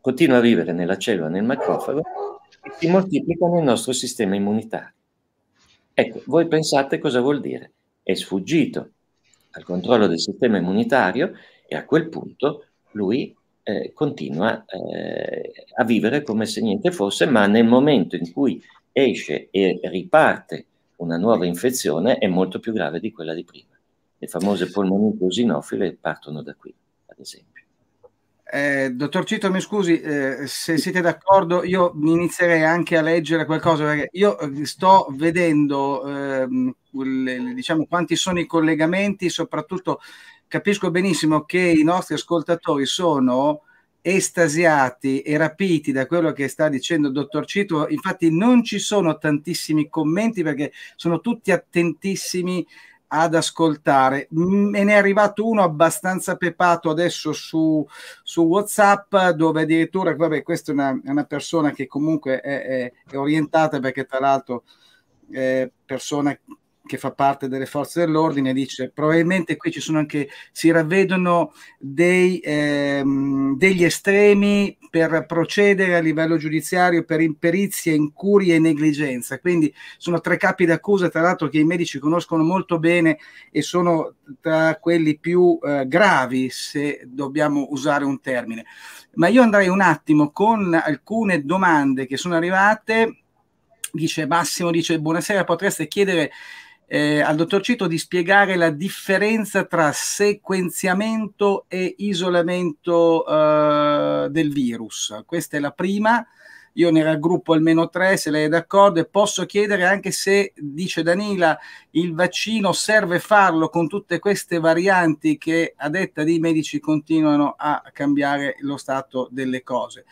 continua a vivere nella cellula, nel macrofago, e si moltiplica nel nostro sistema immunitario. Ecco, voi pensate cosa vuol dire? È sfuggito al controllo del sistema immunitario e a quel punto lui eh, continua eh, a vivere come se niente fosse, ma nel momento in cui esce e riparte una nuova infezione è molto più grave di quella di prima. Le famose polmoniti usinofile partono da qui, ad esempio. Eh, dottor Cito, mi scusi, eh, se siete d'accordo, io inizierei anche a leggere qualcosa perché io eh, sto vedendo ehm, diciamo, quanti sono i collegamenti, soprattutto capisco benissimo che i nostri ascoltatori sono estasiati e rapiti da quello che sta dicendo il dottor Cito. Infatti non ci sono tantissimi commenti perché sono tutti attentissimi ad ascoltare. Me ne è arrivato uno abbastanza pepato adesso su, su WhatsApp, dove addirittura, vabbè, questa è una, è una persona che comunque è, è, è, orientata perché tra l'altro è persona che fa parte delle forze dell'ordine, dice probabilmente qui ci sono anche, si ravvedono dei, ehm, degli estremi per procedere a livello giudiziario per imperizia, incuria e negligenza. Quindi sono tre capi d'accusa, tra l'altro, che i medici conoscono molto bene e sono tra quelli più eh, gravi, se dobbiamo usare un termine. Ma io andrei un attimo con alcune domande che sono arrivate. Dice Massimo, dice buonasera, potreste chiedere eh, al dottor Cito di spiegare la differenza tra sequenziamento e isolamento eh, del virus. Questa è la prima. Io ne raggruppo almeno tre, se lei è d'accordo, e posso chiedere anche se, dice Danila, il vaccino serve farlo con tutte queste varianti che a detta dei medici continuano a cambiare lo stato delle cose.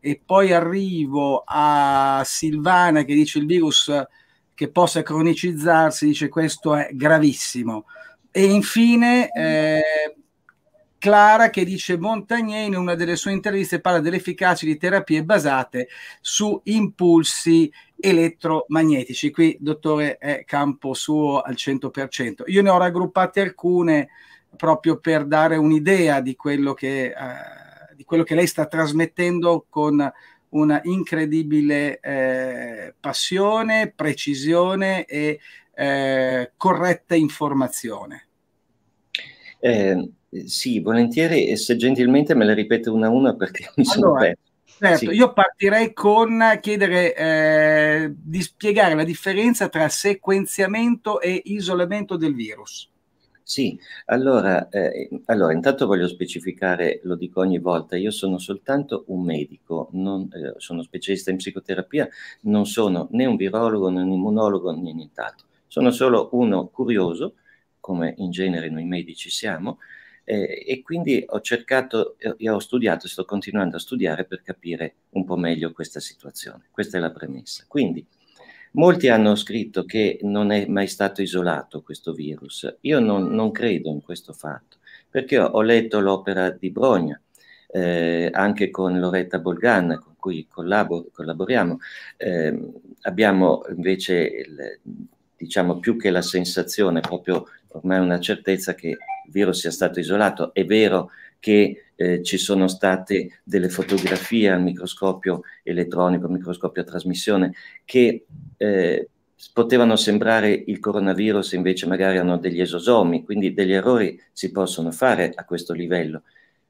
E poi arrivo a Silvana che dice il virus che possa cronicizzarsi, dice questo è gravissimo. E infine eh, Clara che dice Montagnier in una delle sue interviste parla dell'efficacia di terapie basate su impulsi elettromagnetici. Qui, dottore, è campo suo al 100%. Io ne ho raggruppate alcune proprio per dare un'idea di quello che, eh, di quello che lei sta trasmettendo con una incredibile eh, passione, precisione e eh, corretta informazione. Eh, sì, volentieri, e se gentilmente me le ripete una a una perché mi sono allora, perso. Certo, sì. io partirei con chiedere eh, di spiegare la differenza tra sequenziamento e isolamento del virus. Sì, allora, eh, allora, intanto voglio specificare, lo dico ogni volta, io sono soltanto un medico, non, eh, sono specialista in psicoterapia, non sono né un virologo né un immunologo né nient'altro, sono solo uno curioso, come in genere noi medici siamo, eh, e quindi ho cercato, e ho studiato, sto continuando a studiare per capire un po' meglio questa situazione. Questa è la premessa. Quindi, Molti hanno scritto che non è mai stato isolato questo virus. Io non, non credo in questo fatto, perché ho, letto l'opera di Brogna, eh, anche con Loretta Bolgan, con cui collabor- collaboriamo, eh, abbiamo invece, il, diciamo, più che la sensazione, proprio ormai una certezza che il virus sia stato isolato. È vero che eh, ci sono state delle fotografie al microscopio elettronico, al microscopio a trasmissione, che eh, potevano sembrare il coronavirus, invece magari hanno degli esosomi, quindi degli errori si possono fare a questo livello.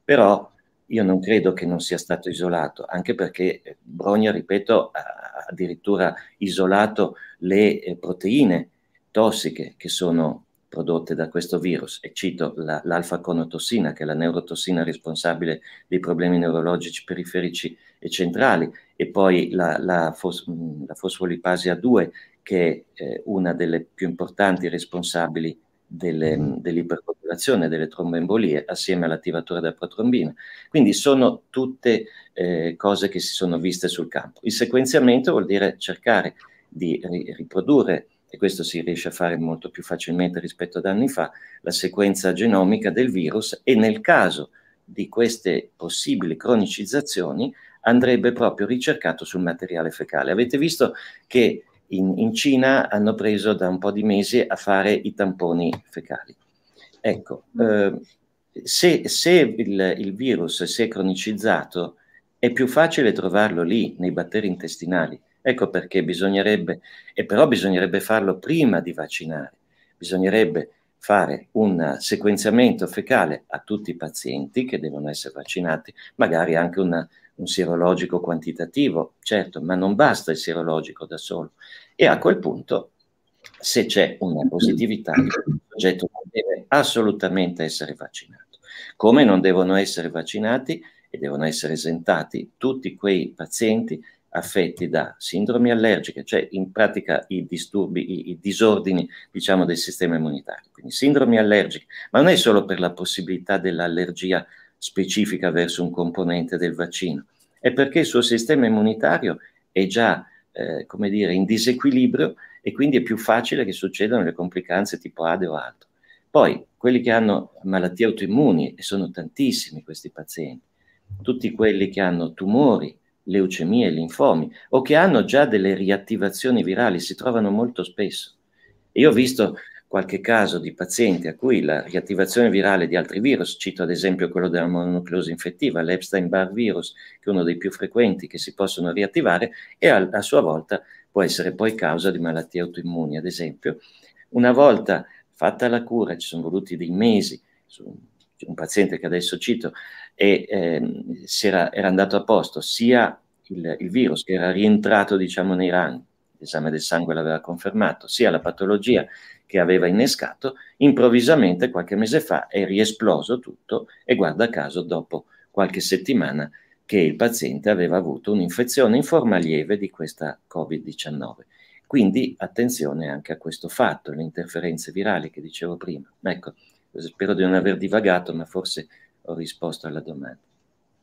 Però io non credo che non sia stato isolato, anche perché eh, Brogna, ripeto, ha addirittura isolato le eh, proteine tossiche che sono prodotte da questo virus e cito la, l'alfa-conotossina che è la neurotossina responsabile dei problemi neurologici periferici e centrali e poi la, la, fos, la fosfolipasi A2 che è eh, una delle più importanti responsabili delle, dell'iperpopolazione, delle tromboembolie, assieme all'attivatore della protrombina. Quindi sono tutte eh, cose che si sono viste sul campo. Il sequenziamento vuol dire cercare di ri- riprodurre e questo si riesce a fare molto più facilmente rispetto ad anni fa, la sequenza genomica del virus e nel caso di queste possibili cronicizzazioni andrebbe proprio ricercato sul materiale fecale. Avete visto che in, in Cina hanno preso da un po' di mesi a fare i tamponi fecali. Ecco, eh, se, se il, il virus si è cronicizzato, è più facile trovarlo lì, nei batteri intestinali. Ecco perché bisognerebbe, e però bisognerebbe farlo prima di vaccinare, bisognerebbe fare un sequenziamento fecale a tutti i pazienti che devono essere vaccinati, magari anche una, un sierologico quantitativo, certo, ma non basta il sierologico da solo. E a quel punto, se c'è una positività, il soggetto deve assolutamente essere vaccinato. Come non devono essere vaccinati e devono essere esentati tutti quei pazienti affetti da sindromi allergiche, cioè in pratica i disturbi, i, i, disordini, diciamo, del sistema immunitario. Quindi sindromi allergiche, ma non è solo per la possibilità dell'allergia specifica verso un componente del vaccino, è perché il suo sistema immunitario è già, eh, come dire, in disequilibrio e quindi è più facile che succedano le complicanze tipo ADE o altro. Poi, quelli che hanno malattie autoimmuni, e sono tantissimi questi pazienti, tutti quelli che hanno tumori, leucemie, linfomi o che hanno già delle riattivazioni virali si trovano molto spesso. io ho visto qualche caso di pazienti a cui la riattivazione virale di altri virus, cito ad esempio quello della mononucleosi infettiva, l'Epstein-Barr virus, che è uno dei più frequenti che si possono riattivare e a, a sua volta può essere poi causa di malattie autoimmuni, ad esempio. Una volta fatta la cura, ci sono voluti dei mesi, un paziente che adesso cito, e eh, era, era, andato a posto sia il, il, virus che era rientrato diciamo nei ranghi, l'esame del sangue l'aveva confermato, sia la patologia che aveva innescato, improvvisamente qualche mese fa è riesploso tutto e guarda caso dopo qualche settimana che il paziente aveva avuto un'infezione in forma lieve di questa Covid-19. Quindi attenzione anche a questo fatto, le interferenze virali che dicevo prima. Ecco, spero di non aver divagato, ma forse ho risposto alla domanda.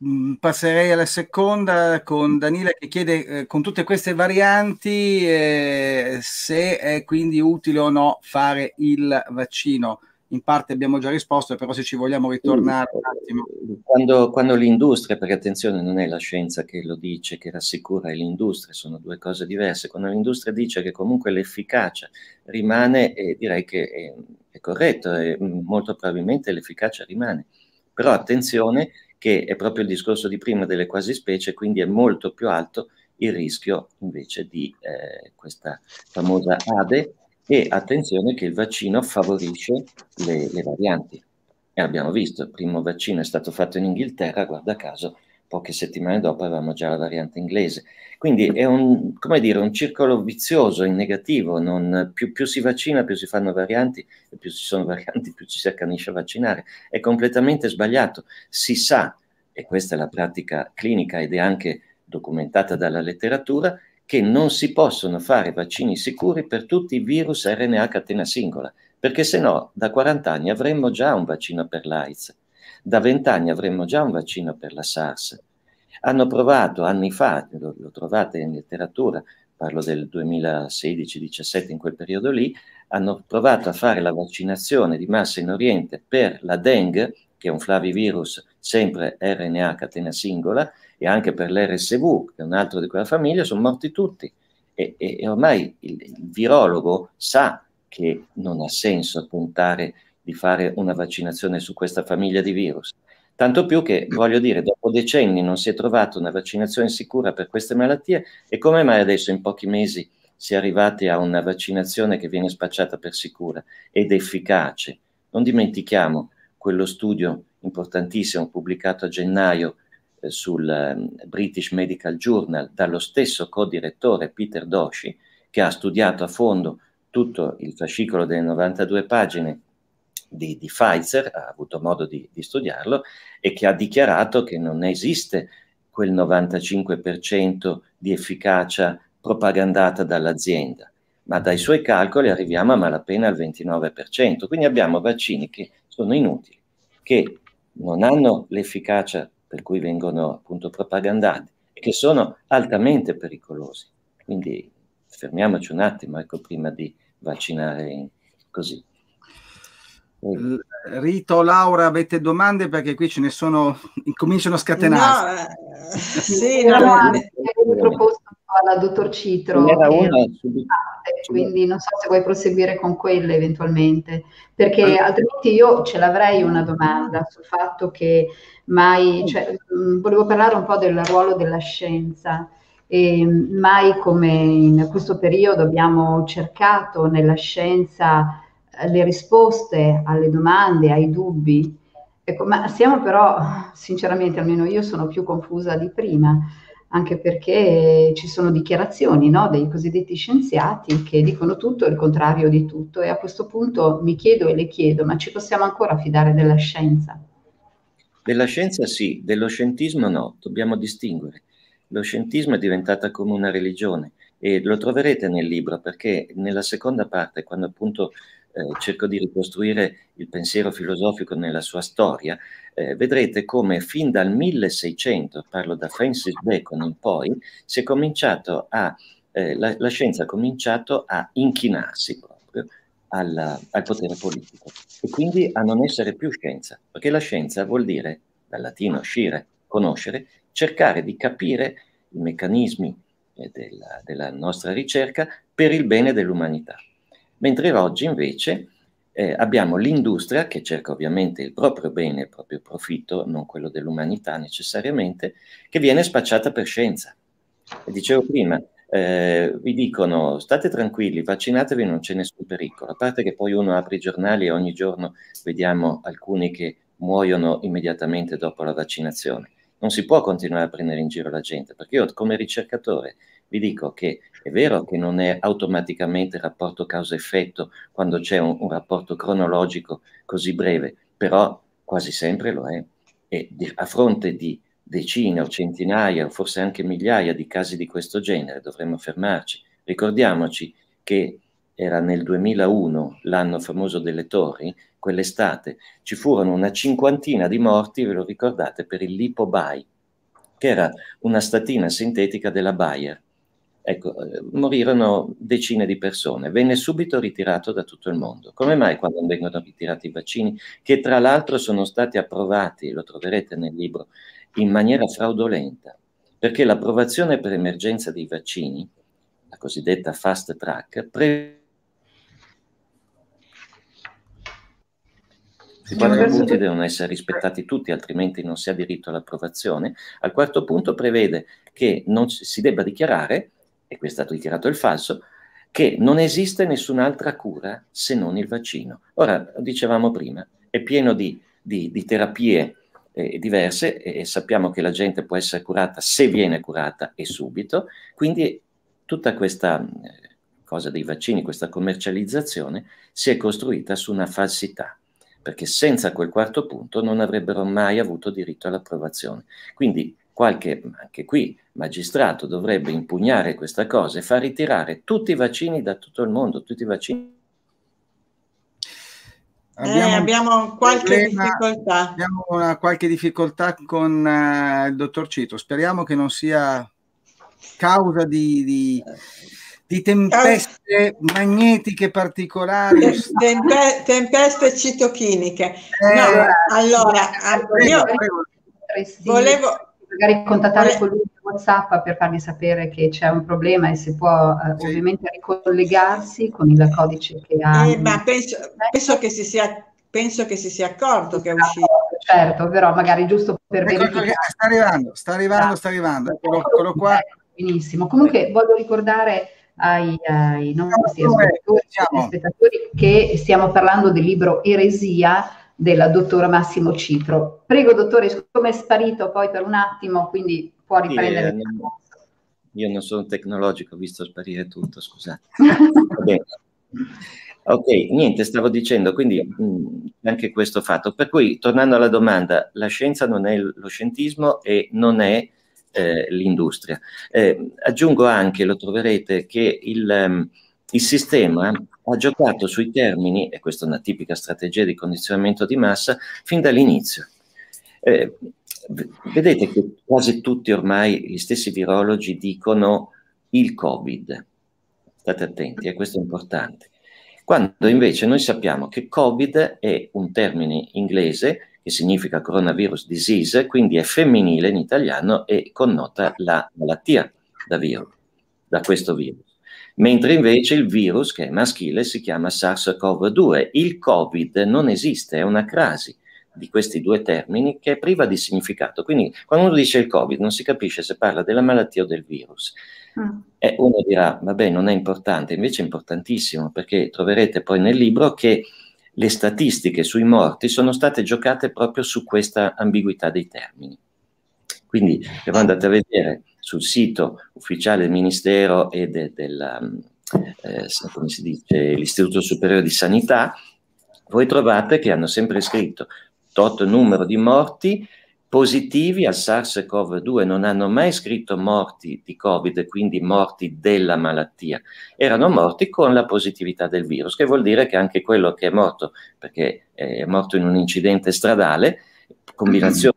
Mm, passerei alla seconda con Daniele che chiede eh, con tutte queste varianti eh, se è quindi utile o no fare il vaccino. In parte abbiamo già risposto, però se ci vogliamo ritornare un attimo. Quando, quando l'industria, perché attenzione, non è la scienza che lo dice, che rassicura, è l'industria, sono due cose diverse. Quando l'industria dice che comunque l'efficacia rimane, eh, direi che è, è corretto, e molto probabilmente l'efficacia rimane però attenzione che è proprio il discorso di prima delle quasi specie, quindi è molto più alto il rischio invece di eh, questa famosa ADE e attenzione che il vaccino favorisce le, le varianti. E abbiamo visto, il primo vaccino è stato fatto in Inghilterra, guarda caso, poche settimane dopo avevamo già la variante inglese. Quindi è un, dire, un circolo vizioso in negativo, non, più, più, si vaccina, più si fanno varianti, e più ci sono varianti, più ci si accanisce a vaccinare. È completamente sbagliato. Si sa, e questa è la pratica clinica ed è anche documentata dalla letteratura, che non si possono fare vaccini sicuri per tutti i virus RNA catena singola, perché se no da 40 anni avremmo già un vaccino per l'AIDS da vent'anni avremmo già un vaccino per la SARS. Hanno provato anni fa, lo, lo trovate in letteratura, parlo del 2016-17 in quel periodo lì, hanno provato a fare la vaccinazione di massa in Oriente per la dengue, che è un flavivirus sempre RNA catena singola, e anche per l'RSV, che è un altro di quella famiglia, sono morti tutti. E, e, e ormai il, il virologo sa che non ha senso puntare di fare una vaccinazione su questa famiglia di virus. Tanto più che, voglio dire, dopo decenni non si è trovata una vaccinazione sicura per queste malattie e come mai adesso in pochi mesi si è arrivati a una vaccinazione che viene spacciata per sicura ed efficace? Non dimentichiamo quello studio importantissimo pubblicato a gennaio eh, sul eh, British Medical Journal dallo stesso co-direttore Peter Doshi, che ha studiato a fondo tutto il fascicolo delle 92 pagine di, di Pfizer, ha avuto modo di, di studiarlo, e che ha dichiarato che non esiste quel 95% di efficacia propagandata dall'azienda, ma dai suoi calcoli arriviamo a malapena al 29%. Quindi abbiamo vaccini che sono inutili, che non hanno l'efficacia per cui vengono appunto propagandati e che sono altamente pericolosi. Quindi fermiamoci un attimo, ecco, prima di vaccinare così. Rito, Laura, avete domande? Perché qui ce ne sono, incominciano a scatenarsi. No, eh, sì, no, no, proposto alla dottor Citro, era una, quindi non so se vuoi proseguire con quelle eventualmente, perché altrimenti io ce l'avrei una domanda sul fatto che mai, cioè, volevo parlare un po' del ruolo della scienza. E mai come in questo periodo abbiamo cercato nella scienza le risposte alle domande, ai dubbi. Ecco, ma siamo però, sinceramente, almeno io sono più confusa di prima, anche perché ci sono dichiarazioni no, dei cosiddetti scienziati che dicono tutto il contrario di tutto. E a questo punto mi chiedo e le chiedo, ma ci possiamo ancora fidare della scienza? Della scienza sì, dello scientismo no, dobbiamo distinguere. Lo scientismo è diventata come una religione e lo troverete nel libro perché nella seconda parte, quando appunto eh, cerco di ricostruire il pensiero filosofico nella sua storia, eh, vedrete come fin dal 1600, parlo da Francis Bacon in poi, a, eh, la, la, scienza ha cominciato a inchinarsi proprio alla, al potere politico e quindi a non essere più scienza, perché la scienza vuol dire, dal latino uscire, conoscere, cercare di capire i meccanismi eh, della, della nostra ricerca per il bene dell'umanità mentre oggi invece eh, abbiamo l'industria che cerca ovviamente il proprio bene, il proprio profitto, non quello dell'umanità necessariamente, che viene spacciata per scienza. E dicevo prima, eh, vi dicono state tranquilli, vaccinatevi, non c'è nessun pericolo, a parte che poi uno apre i giornali e ogni giorno vediamo alcuni che muoiono immediatamente dopo la vaccinazione. Non si può continuare a prendere in giro la gente, perché io come ricercatore vi dico che è vero che non è automaticamente rapporto causa-effetto quando c'è un, un rapporto cronologico così breve, però quasi sempre lo è. E di, a fronte di decine o centinaia o forse anche migliaia di casi di questo genere dovremmo fermarci. Ricordiamoci che era nel 2001, l'anno famoso delle torri, quell'estate, ci furono una cinquantina di morti, ve lo ricordate, per il Lipobai, che era una statina sintetica della Bayer. Ecco, eh, morirono decine di persone, venne subito ritirato da tutto il mondo. Come mai quando vengono ritirati i vaccini, che tra l'altro sono stati approvati, lo troverete nel libro, in maniera fraudolenta? Perché l'approvazione per emergenza dei vaccini, la cosiddetta fast track, pre- I quattro punti devono essere rispettati tutti, altrimenti non si ha diritto all'approvazione. Al quarto punto prevede che non si debba dichiarare e qui è stato dichiarato il falso, che non esiste nessun'altra cura se non il vaccino. Ora, dicevamo prima, è pieno di, di, di terapie eh, diverse e, sappiamo che la gente può essere curata se viene curata e subito, quindi tutta questa eh, cosa dei vaccini, questa commercializzazione si è costruita su una falsità perché senza quel quarto punto non avrebbero mai avuto diritto all'approvazione. Quindi qualche, anche qui, magistrato dovrebbe impugnare questa cosa e far ritirare tutti i vaccini da tutto il mondo, tutti i vaccini. Abbiamo, eh, abbiamo qualche problema, difficoltà. Abbiamo una qualche difficoltà con uh, il dottor Cito. Speriamo che non sia causa di, di, di tempeste magnetiche particolari. Tempe, tempeste citochiniche. Eh, no, allora, io volevo magari contattare con lui su WhatsApp per fargli sapere che c'è un problema e se può eh, sì. ovviamente ricollegarsi con il codice che ha. Eh, ma penso, penso, che si sia, penso che si sia accorto che è uscito. Certo, però magari giusto per ecco, verificare. Sta arrivando, sta arrivando, sta arrivando. Eccolo, eccolo qua. Benissimo. Comunque voglio ricordare ai, ai nostri spettatori che stiamo parlando del libro Eresia della dottora Massimo Citro. Prego, dottore, siccome è sparito poi per un attimo, quindi può riprendere. Eh, io non sono tecnologico, ho visto sparire tutto, scusate. ok, niente, stavo dicendo, quindi mh, anche questo fatto. Per cui, tornando alla domanda, la scienza non è lo scientismo e non è eh, l'industria. Eh, aggiungo anche, lo troverete, che il, um, il sistema ha giocato sui termini, e questa è una tipica strategia di condizionamento di massa, fin dall'inizio. Eh, vedete che quasi tutti ormai gli stessi virologi dicono il Covid. State attenti, eh, questo è importante. Quando invece noi sappiamo che Covid è un termine inglese che significa coronavirus disease, quindi è femminile in italiano e connota la malattia da virus, da questo virus mentre invece il virus, che è maschile, si chiama SARS-CoV-2. Il Covid non esiste, è una crasi di questi due termini che è priva di significato. Quindi quando uno dice il Covid non si capisce se parla della malattia o del virus. Mm. E uno dirà, vabbè, non è importante, invece è importantissimo perché troverete poi nel libro che le statistiche sui morti sono state giocate proprio su questa ambiguità dei termini. Quindi andate a vedere sul sito ufficiale del Ministero e de, del, um, eh, come Superiore di Sanità, voi trovate che hanno sempre scritto tot numero di morti positivi al SARS-CoV-2, non hanno mai scritto morti di Covid, quindi morti della malattia, erano morti con la positività del virus, che vuol dire che anche quello che è morto, perché è morto in un incidente stradale, combinazione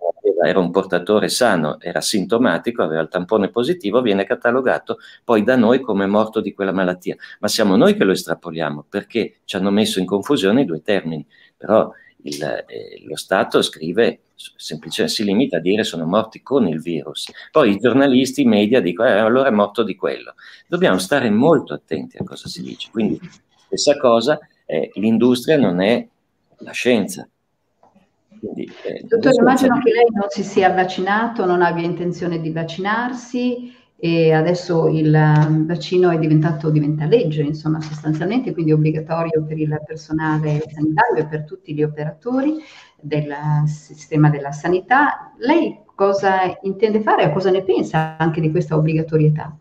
era un portatore sano, era sintomatico, aveva il tampone positivo, viene catalogato poi da noi come morto di quella malattia. Ma siamo noi che lo estrapoliamo perché ci hanno messo in confusione i due termini. Però il, eh, lo Stato scrive, semplicemente si limita a dire sono morti con il virus. Poi i giornalisti, i media dicono eh, allora è morto di quello. Dobbiamo stare molto attenti a cosa si dice. Quindi, stessa cosa, eh, l'industria non è la scienza, quindi, eh, Dottore, immagino che lei non si sia vaccinato, non abbia intenzione di vaccinarsi e adesso il um, vaccino è diventato, diventa legge, insomma, sostanzialmente, quindi obbligatorio per il personale sanitario e per tutti gli operatori del sistema della sanità. Lei cosa intende fare e cosa ne pensa anche di questa obbligatorietà?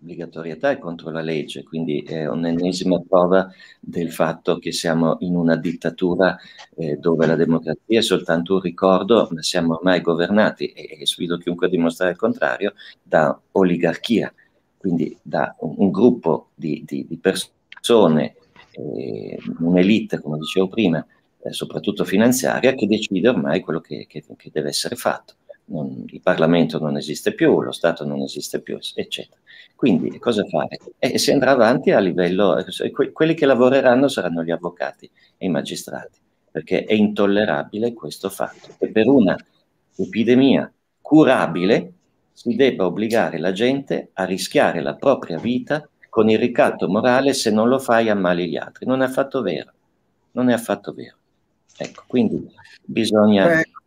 Obbligatorietà è contro la legge, quindi è un'ennesima prova del fatto che siamo in una dittatura eh, dove la democrazia è soltanto un ricordo, ma siamo ormai governati, e, e sfido chiunque a dimostrare il contrario, da oligarchia, quindi da un, un gruppo di, di, di persone, eh, un'elite, come dicevo prima, eh, soprattutto finanziaria, che decide ormai quello che, che, che deve essere fatto. Non, il Parlamento non esiste più, lo Stato non esiste più, eccetera. Quindi cosa fare? E si andrà avanti a livello, que- quelli che lavoreranno saranno gli avvocati e i magistrati, perché è intollerabile questo fatto, che per una epidemia curabile si debba obbligare la gente a rischiare la propria vita con il ricatto morale se non lo fai ammali gli altri. Non è affatto vero, non è affatto vero. Ecco, quindi bisogna... Ecco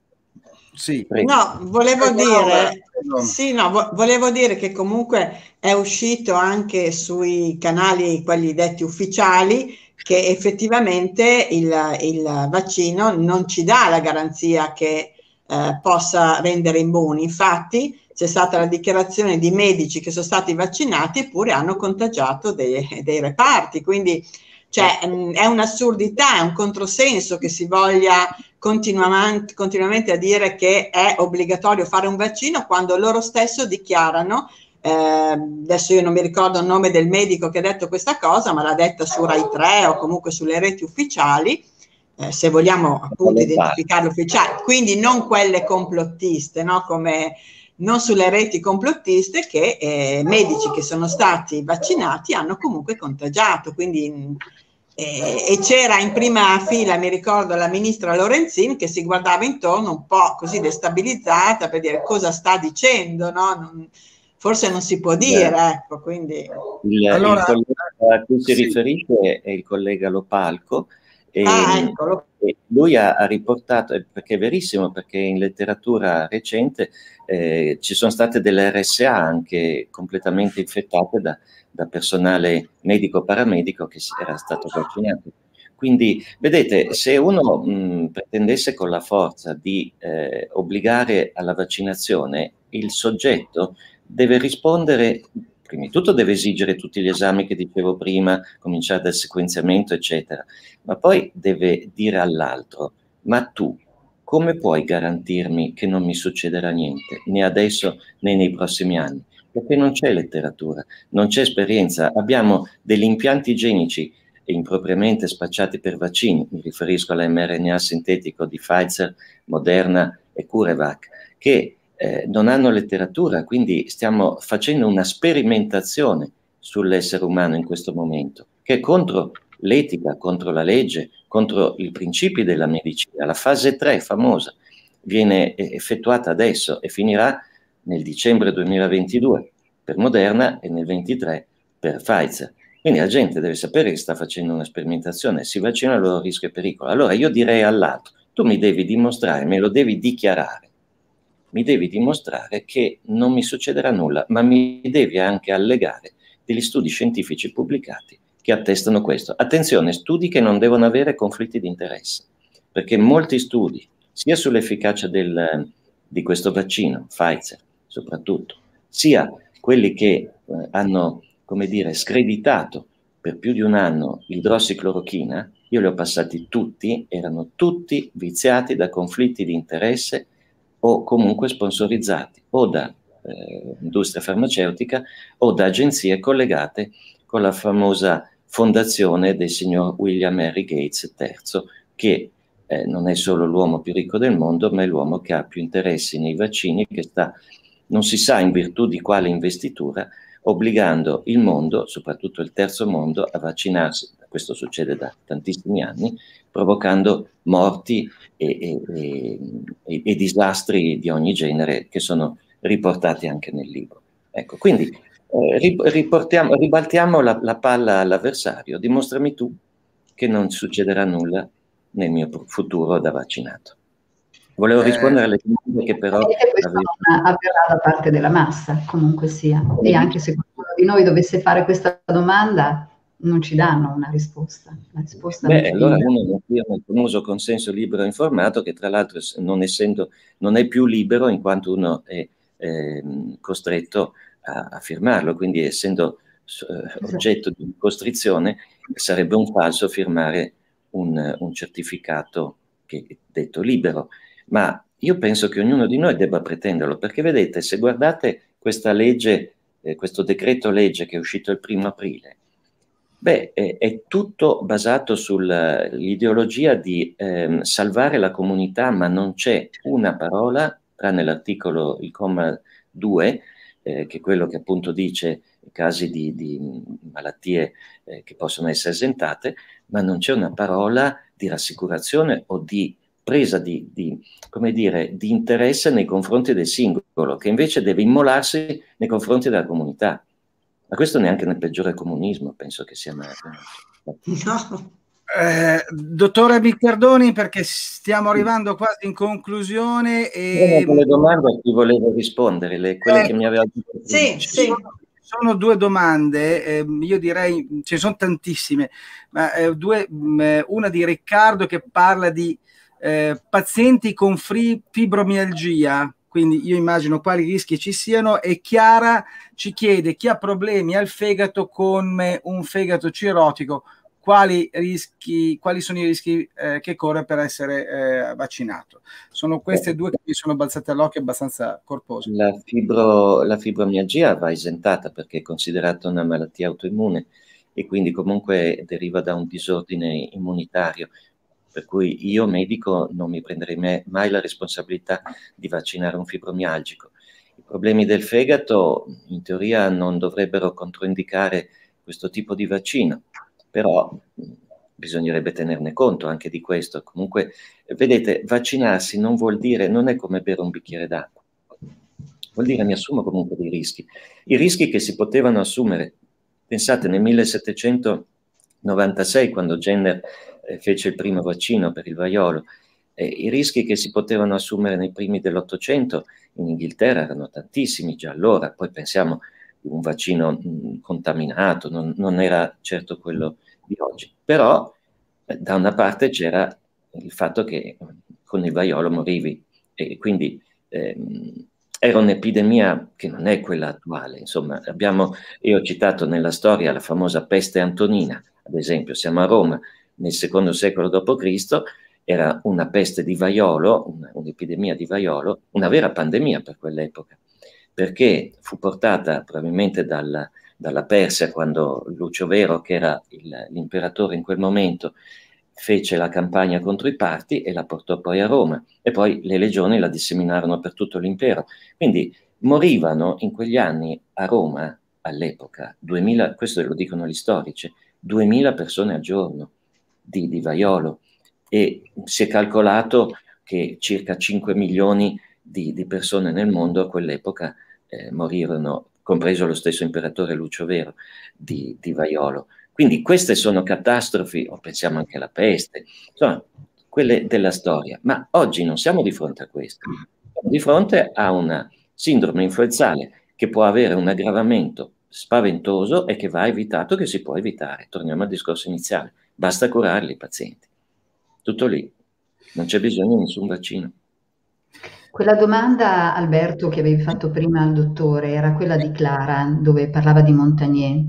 sì. No, volevo eh, dire, sì, no, vo- volevo dire che comunque è uscito anche sui canali, quelli detti ufficiali, che effettivamente il, il vaccino non ci dà la garanzia che eh, possa rendere immuni. Infatti c'è stata la dichiarazione di medici che sono stati vaccinati eppure hanno contagiato dei, dei reparti. Quindi cioè, mh, è un'assurdità, è un controsenso che si voglia continuamente, continuamente a dire che è obbligatorio fare un vaccino quando loro stesso dichiarano eh, adesso io non mi ricordo il nome del medico che ha detto questa cosa, ma l'ha detta su Rai 3 o comunque sulle reti ufficiali, eh, se vogliamo appunto identificarle ufficiali, quindi non quelle complottiste, no? come non sulle reti complottiste che eh, medici che sono stati vaccinati hanno comunque contagiato. Quindi, eh, e c'era in prima fila, mi ricordo, la ministra Lorenzin che si guardava intorno un po' così destabilizzata per dire cosa sta dicendo, no? Non, forse non si può dire, ecco, quindi... Il, allora, il collega a cui si sì. riferisce è il collega Lopalco, e, ah, eccolo. E lui ha, ha, riportato, perché è verissimo, perché in letteratura recente eh, ci sono state delle RSA anche completamente infettate da, da personale medico-paramedico che era stato vaccinato. Quindi, vedete, se uno mh, pretendesse con la forza di eh, obbligare alla vaccinazione, il soggetto deve rispondere prima di tutto deve esigere tutti gli esami che dicevo prima, cominciare dal sequenziamento, eccetera, ma poi deve dire all'altro, ma tu come puoi garantirmi che non mi succederà niente, né adesso né nei prossimi anni? Perché non c'è letteratura, non c'è esperienza, abbiamo degli impianti igienici impropriamente spacciati per vaccini, mi riferisco all'mRNA sintetico di Pfizer, Moderna e CureVac, che eh, non hanno letteratura, quindi stiamo facendo una sperimentazione sull'essere umano in questo momento, che è contro l'etica, contro la legge, contro i principi della medicina. La fase 3 famosa viene effettuata adesso e finirà nel dicembre 2022 per Moderna e nel 2023 per Pfizer. Quindi la gente deve sapere che sta facendo una sperimentazione, si vaccina a loro rischio e pericolo. Allora io direi all'altro, tu mi devi dimostrare, me lo devi dichiarare mi devi dimostrare che non mi succederà nulla, ma mi devi anche allegare degli studi scientifici pubblicati che attestano questo. Attenzione, studi che non devono avere conflitti di interesse, perché molti studi, sia sull'efficacia del, di questo vaccino, Pfizer soprattutto, sia quelli che eh, hanno, come dire, screditato per più di un anno l'idrossiclorochina, io li ho passati tutti, erano tutti viziati da conflitti di interesse o comunque sponsorizzati o da eh, industria farmaceutica o da agenzie collegate con la famosa fondazione del signor William Henry Gates III, che eh, non è solo l'uomo più ricco del mondo, ma è l'uomo che ha più interessi nei vaccini, che sta, non si sa in virtù di quale investitura, obbligando il mondo, soprattutto il terzo mondo, a vaccinarsi. Questo succede da tantissimi anni, provocando morti e, e, e, e, disastri di ogni genere che sono riportati anche nel libro. Ecco, quindi eh, ribaltiamo la, la palla all'avversario, dimostrami tu che non succederà nulla nel mio futuro da vaccinato. Volevo eh, rispondere alle domande che però... Avverrà da parte della massa, comunque sia. E anche se qualcuno di noi dovesse fare questa domanda, non ci danno una risposta. Una risposta Beh, allora uno non firma il famoso consenso libero informato che tra l'altro non, essendo, non è più libero in quanto uno è eh, costretto a, a, firmarlo, quindi essendo eh, esatto. oggetto di costrizione sarebbe un falso firmare un, un certificato che è detto libero. Ma io penso che ognuno di noi debba pretenderlo, perché vedete, se guardate questa legge, eh, questo decreto legge che è uscito il primo aprile, Beh, è, è tutto basato sull'ideologia di ehm, salvare la comunità, ma non c'è una parola, tranne l'articolo, il comma 2, eh, che è quello che appunto dice casi di, di malattie eh, che possono essere esentate, ma non c'è una parola di rassicurazione o di presa di, di, dire, di interesse nei confronti del singolo, che invece deve immolarsi nei confronti della comunità. Ma questo neanche nel peggiore comunismo penso che sia mai No. Eh, dottore Biccardoni, perché stiamo arrivando quasi in conclusione. E... le domande a cui volevo rispondere, le, quelle eh, che mi aveva detto. Sì, sì. Sono due domande, eh, io direi ce ne sono tantissime, ma eh, due, mh, mm, una di Riccardo che parla di eh, pazienti con fibromialgia quindi io immagino quali rischi ci siano e Chiara ci chiede chi ha problemi al fegato come un fegato cirrotico, quali, rischi, quali sono i rischi eh, che corre per essere eh, vaccinato. Sono queste due che mi sono balzate all'occhio abbastanza corpose. La, fibro, la fibromialgia va esentata perché è considerata una malattia autoimmune e quindi comunque deriva da un disordine immunitario per cui io medico non mi prenderei mai la responsabilità di vaccinare un fibromialgico. problemi del fegato in teoria non dovrebbero controindicare questo tipo di vaccino, però bisognerebbe tenerne conto anche di questo. Comunque, vedete, vaccinarsi non vuol dire, non è come bere un bicchiere d'acqua, vuol dire mi assumo comunque dei rischi. I rischi che si potevano assumere, pensate nel 1796 quando Jenner fece il primo vaccino per il vaiolo, eh, i rischi che si potevano assumere nei primi dell'Ottocento in Inghilterra erano tantissimi già allora, poi pensiamo un vaccino mh, contaminato, non, non era certo quello di oggi. Però eh, da una parte c'era il fatto che con il vaiolo morivi e quindi ehm, era un'epidemia che non è quella attuale. Insomma, abbiamo, io ho citato nella storia la famosa peste antonina, ad esempio, siamo a Roma nel secondo secolo d.C., era una peste di vaiolo, un'epidemia di vaiolo, una vera pandemia per quell'epoca, perché fu portata probabilmente dalla, dalla Persia quando Lucio Vero, che era l'imperatore in quel momento, fece la campagna contro i parti e la portò poi a Roma e poi le legioni la disseminarono per tutto l'impero. Quindi morivano in quegli anni a Roma all'epoca, 2000, questo lo dicono gli storici, 2000 persone al giorno di, di vaiolo e si è calcolato che circa 5 milioni di, di persone nel mondo a quell'epoca eh, morirono compreso lo stesso imperatore Lucio Vero di, di Vaiolo. Quindi queste sono catastrofi, o pensiamo anche alla peste, insomma, quelle della storia. Ma oggi non siamo di fronte a questo, siamo di fronte a una sindrome influenzale che può avere un aggravamento spaventoso e che va evitato, che si può evitare. Torniamo al discorso iniziale, basta curarli i pazienti. Tutto lì, non c'è bisogno di nessun vaccino. Quella domanda, Alberto, che avevi fatto prima al dottore, era quella di Clara, dove parlava di Montagnier.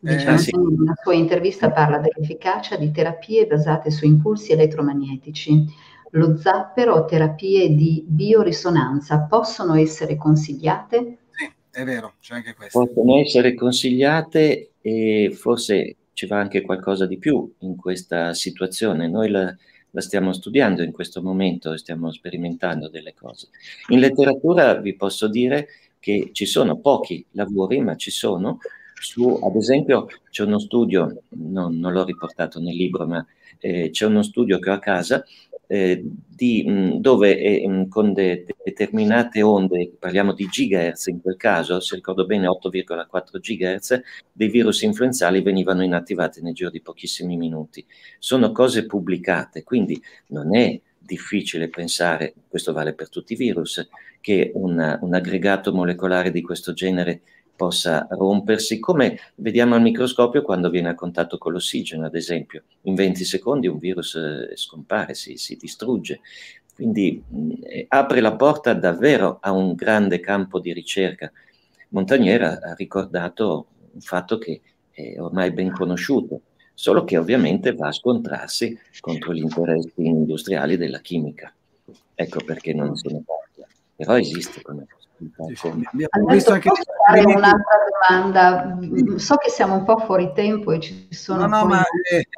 Diciamo, eh, sì. Nella sua intervista parla dell'efficacia di terapie basate su impulsi elettromagnetici. Lo zappero o terapie di biorisonanza possono essere consigliate? Sì, è vero, c'è anche questo. Possono essere consigliate e forse ci va anche qualcosa di più in questa situazione. Noi la, la stiamo studiando in questo momento stiamo sperimentando delle cose. In letteratura vi posso dire che ci sono pochi lavori, ma ci sono, su, ad esempio c'è uno studio, non, non l'ho riportato nel libro, ma eh, c'è uno studio che ho a casa eh, di, mh, dove eh, con de determinate onde, parliamo di gigahertz in quel caso, se ricordo bene 8,4 gigahertz, dei virus influenzali venivano inattivati nel giro di pochissimi minuti. Sono cose pubblicate, quindi non è difficile pensare, questo vale per tutti i virus, che una, un aggregato molecolare di questo genere possa rompersi, come vediamo al microscopio quando viene a contatto con l'ossigeno, ad esempio. In 20 secondi un virus eh, scompare, si, si distrugge. Quindi mh, eh, apre la porta davvero a un grande campo di ricerca. Montagnier ha ricordato un fatto che è ormai ben conosciuto, solo che ovviamente va a scontrarsi contro gli interessi industriali della chimica. Ecco perché non se ne parla, però esiste come cosa. Abbiamo visto anche fare un'altra domanda. So che siamo un po' fuori tempo e ci sono. No, no, ma, eh,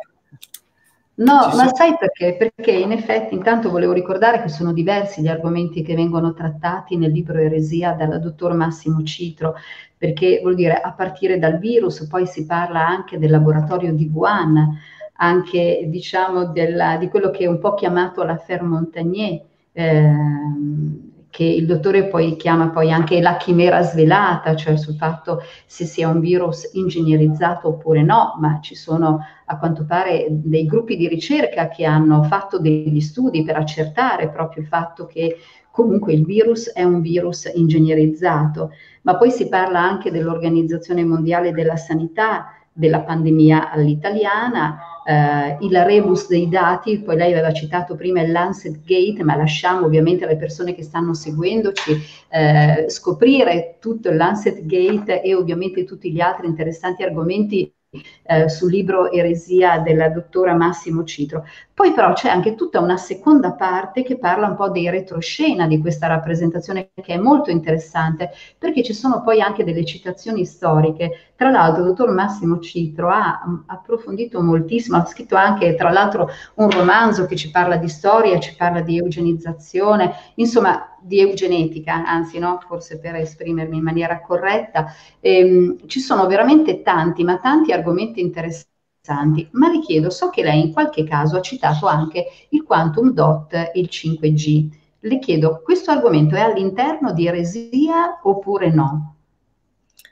no ma sai perché? Perché in effetti, intanto volevo ricordare che sono diversi gli argomenti che vengono trattati nel libro Eresia dal dottor Massimo Citro, perché vuol dire a partire dal virus, poi si parla anche del laboratorio di Wuhan, anche diciamo della, di quello che è un po' chiamato l'affaire Montagnier. Eh, che il dottore poi chiama poi anche la chimera svelata, cioè sul fatto se sia un virus ingegnerizzato oppure no, ma ci sono a quanto pare dei gruppi di ricerca che hanno fatto degli studi per accertare proprio il fatto che comunque il virus è un virus ingegnerizzato, ma poi si parla anche dell'Organizzazione Mondiale della Sanità, della pandemia all'italiana, eh, il rebus dei dati, poi lei aveva citato prima il Lancet Gate, ma lasciamo ovviamente alle persone che stanno seguendoci eh, scoprire tutto il Lancet Gate e ovviamente tutti gli altri interessanti argomenti eh, sul libro Eresia della dottora Massimo Citro. Poi però c'è anche tutta una seconda parte che parla un po' dei retroscena di questa rappresentazione che è molto interessante perché ci sono poi anche delle citazioni storiche. Tra l'altro il dottor Massimo Citro ha um, approfondito moltissimo, ha scritto anche tra l'altro un romanzo che ci parla di storia, ci parla di eugenizzazione, insomma di eugenetica, anzi no, forse per esprimermi in maniera corretta, ehm, ci sono veramente tanti, ma tanti argomenti interessanti, ma le chiedo, so che lei in qualche caso ha citato anche il quantum dot e il 5G. Le chiedo, questo argomento è all'interno di eresia oppure no?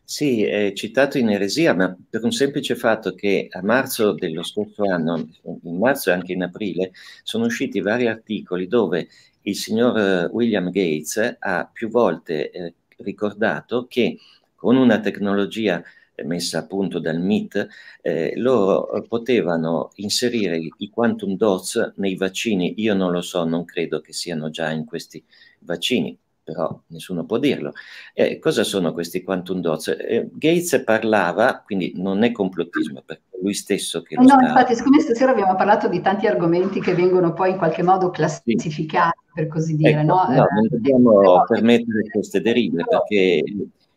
Sì, è citato in eresia, ma per un semplice fatto che a marzo dello scorso anno, in marzo e anche in aprile, sono usciti vari articoli dove il signor eh, William Gates ha più volte eh, ricordato che con una tecnologia messa a punto dal MIT, eh, loro potevano inserire i quantum dots nei vaccini. Io non lo so, non credo che siano già in questi vaccini però nessuno può dirlo. Eh, cosa sono questi quantum dots? Eh, Gates parlava, quindi non è complottismo, perché lui stesso che lo No, sta... infatti, siccome stasera abbiamo parlato di tanti argomenti che vengono poi in qualche modo classificati, sì. per così dire, ecco, no? no? non eh, dobbiamo permettere queste derive, perché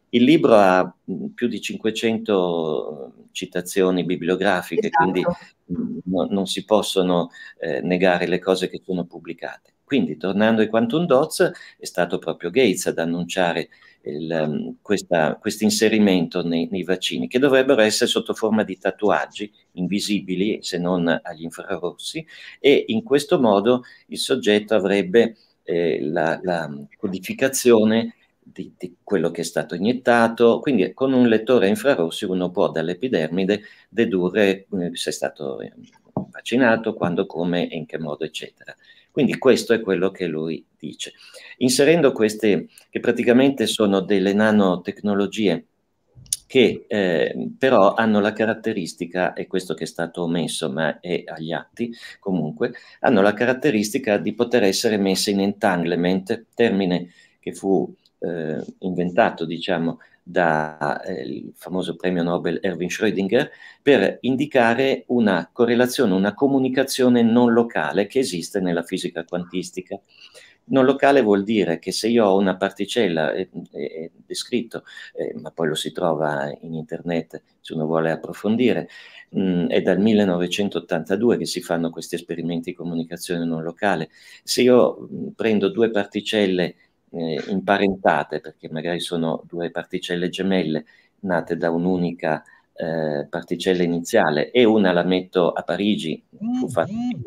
il libro ha più di 500 citazioni bibliografiche, esatto. quindi no, non si possono eh, negare le cose che sono pubblicate. Quindi, tornando ai quantum dots, è stato proprio Gates ad annunciare questo inserimento nei, nei, vaccini, che dovrebbero essere sotto forma di tatuaggi invisibili, se non agli infrarossi, e in questo modo il soggetto avrebbe eh, la, la, codificazione di, di, quello che è stato iniettato, quindi con un lettore infrarossi uno può dall'epidermide dedurre eh, se è stato eh, vaccinato, quando, come e in che modo, eccetera. Quindi questo è quello che lui dice. Inserendo queste, che praticamente sono delle nanotecnologie che eh, però hanno la caratteristica, e questo che è stato omesso, ma è agli atti comunque, hanno la caratteristica di poter essere messe in entanglement, termine che fu eh, inventato, diciamo, dal eh, famoso premio Nobel Erwin Schrödinger per indicare una correlazione, una comunicazione non locale che esiste nella fisica quantistica. Non locale vuol dire che se io ho una particella, è, è descritto, eh, ma poi lo si trova in internet se uno vuole approfondire, mh, mm, è dal 1982 che si fanno questi esperimenti di comunicazione non locale. Se io mh, mm, prendo due particelle eh, imparentate, perché magari sono due particelle gemelle nate da un'unica eh, particella iniziale, e una la metto a Parigi, fu mm, fatto mm.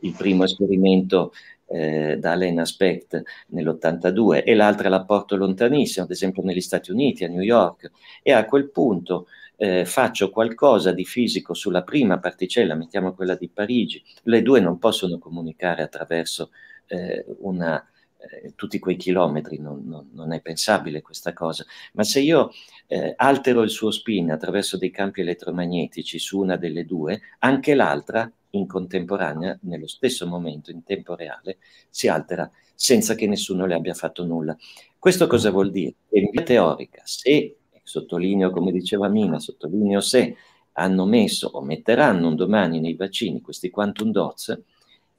il primo esperimento eh, da Alena Specht nell'82, e l'altra la porto lontanissimo, ad esempio negli Stati Uniti, a New York, e a quel punto eh, faccio qualcosa di fisico sulla prima particella, mettiamo quella di Parigi, le due non possono comunicare attraverso eh, una eh, tutti quei chilometri, non, non, non, è pensabile questa cosa, ma se io eh, altero il suo spin attraverso dei campi elettromagnetici su una delle due, anche l'altra in contemporanea, nello stesso momento, in tempo reale, si altera senza che nessuno le abbia fatto nulla. Questo cosa vuol dire? in via teorica, se, sottolineo come diceva Mina, sottolineo se, hanno messo o metteranno un domani nei vaccini questi quantum dots,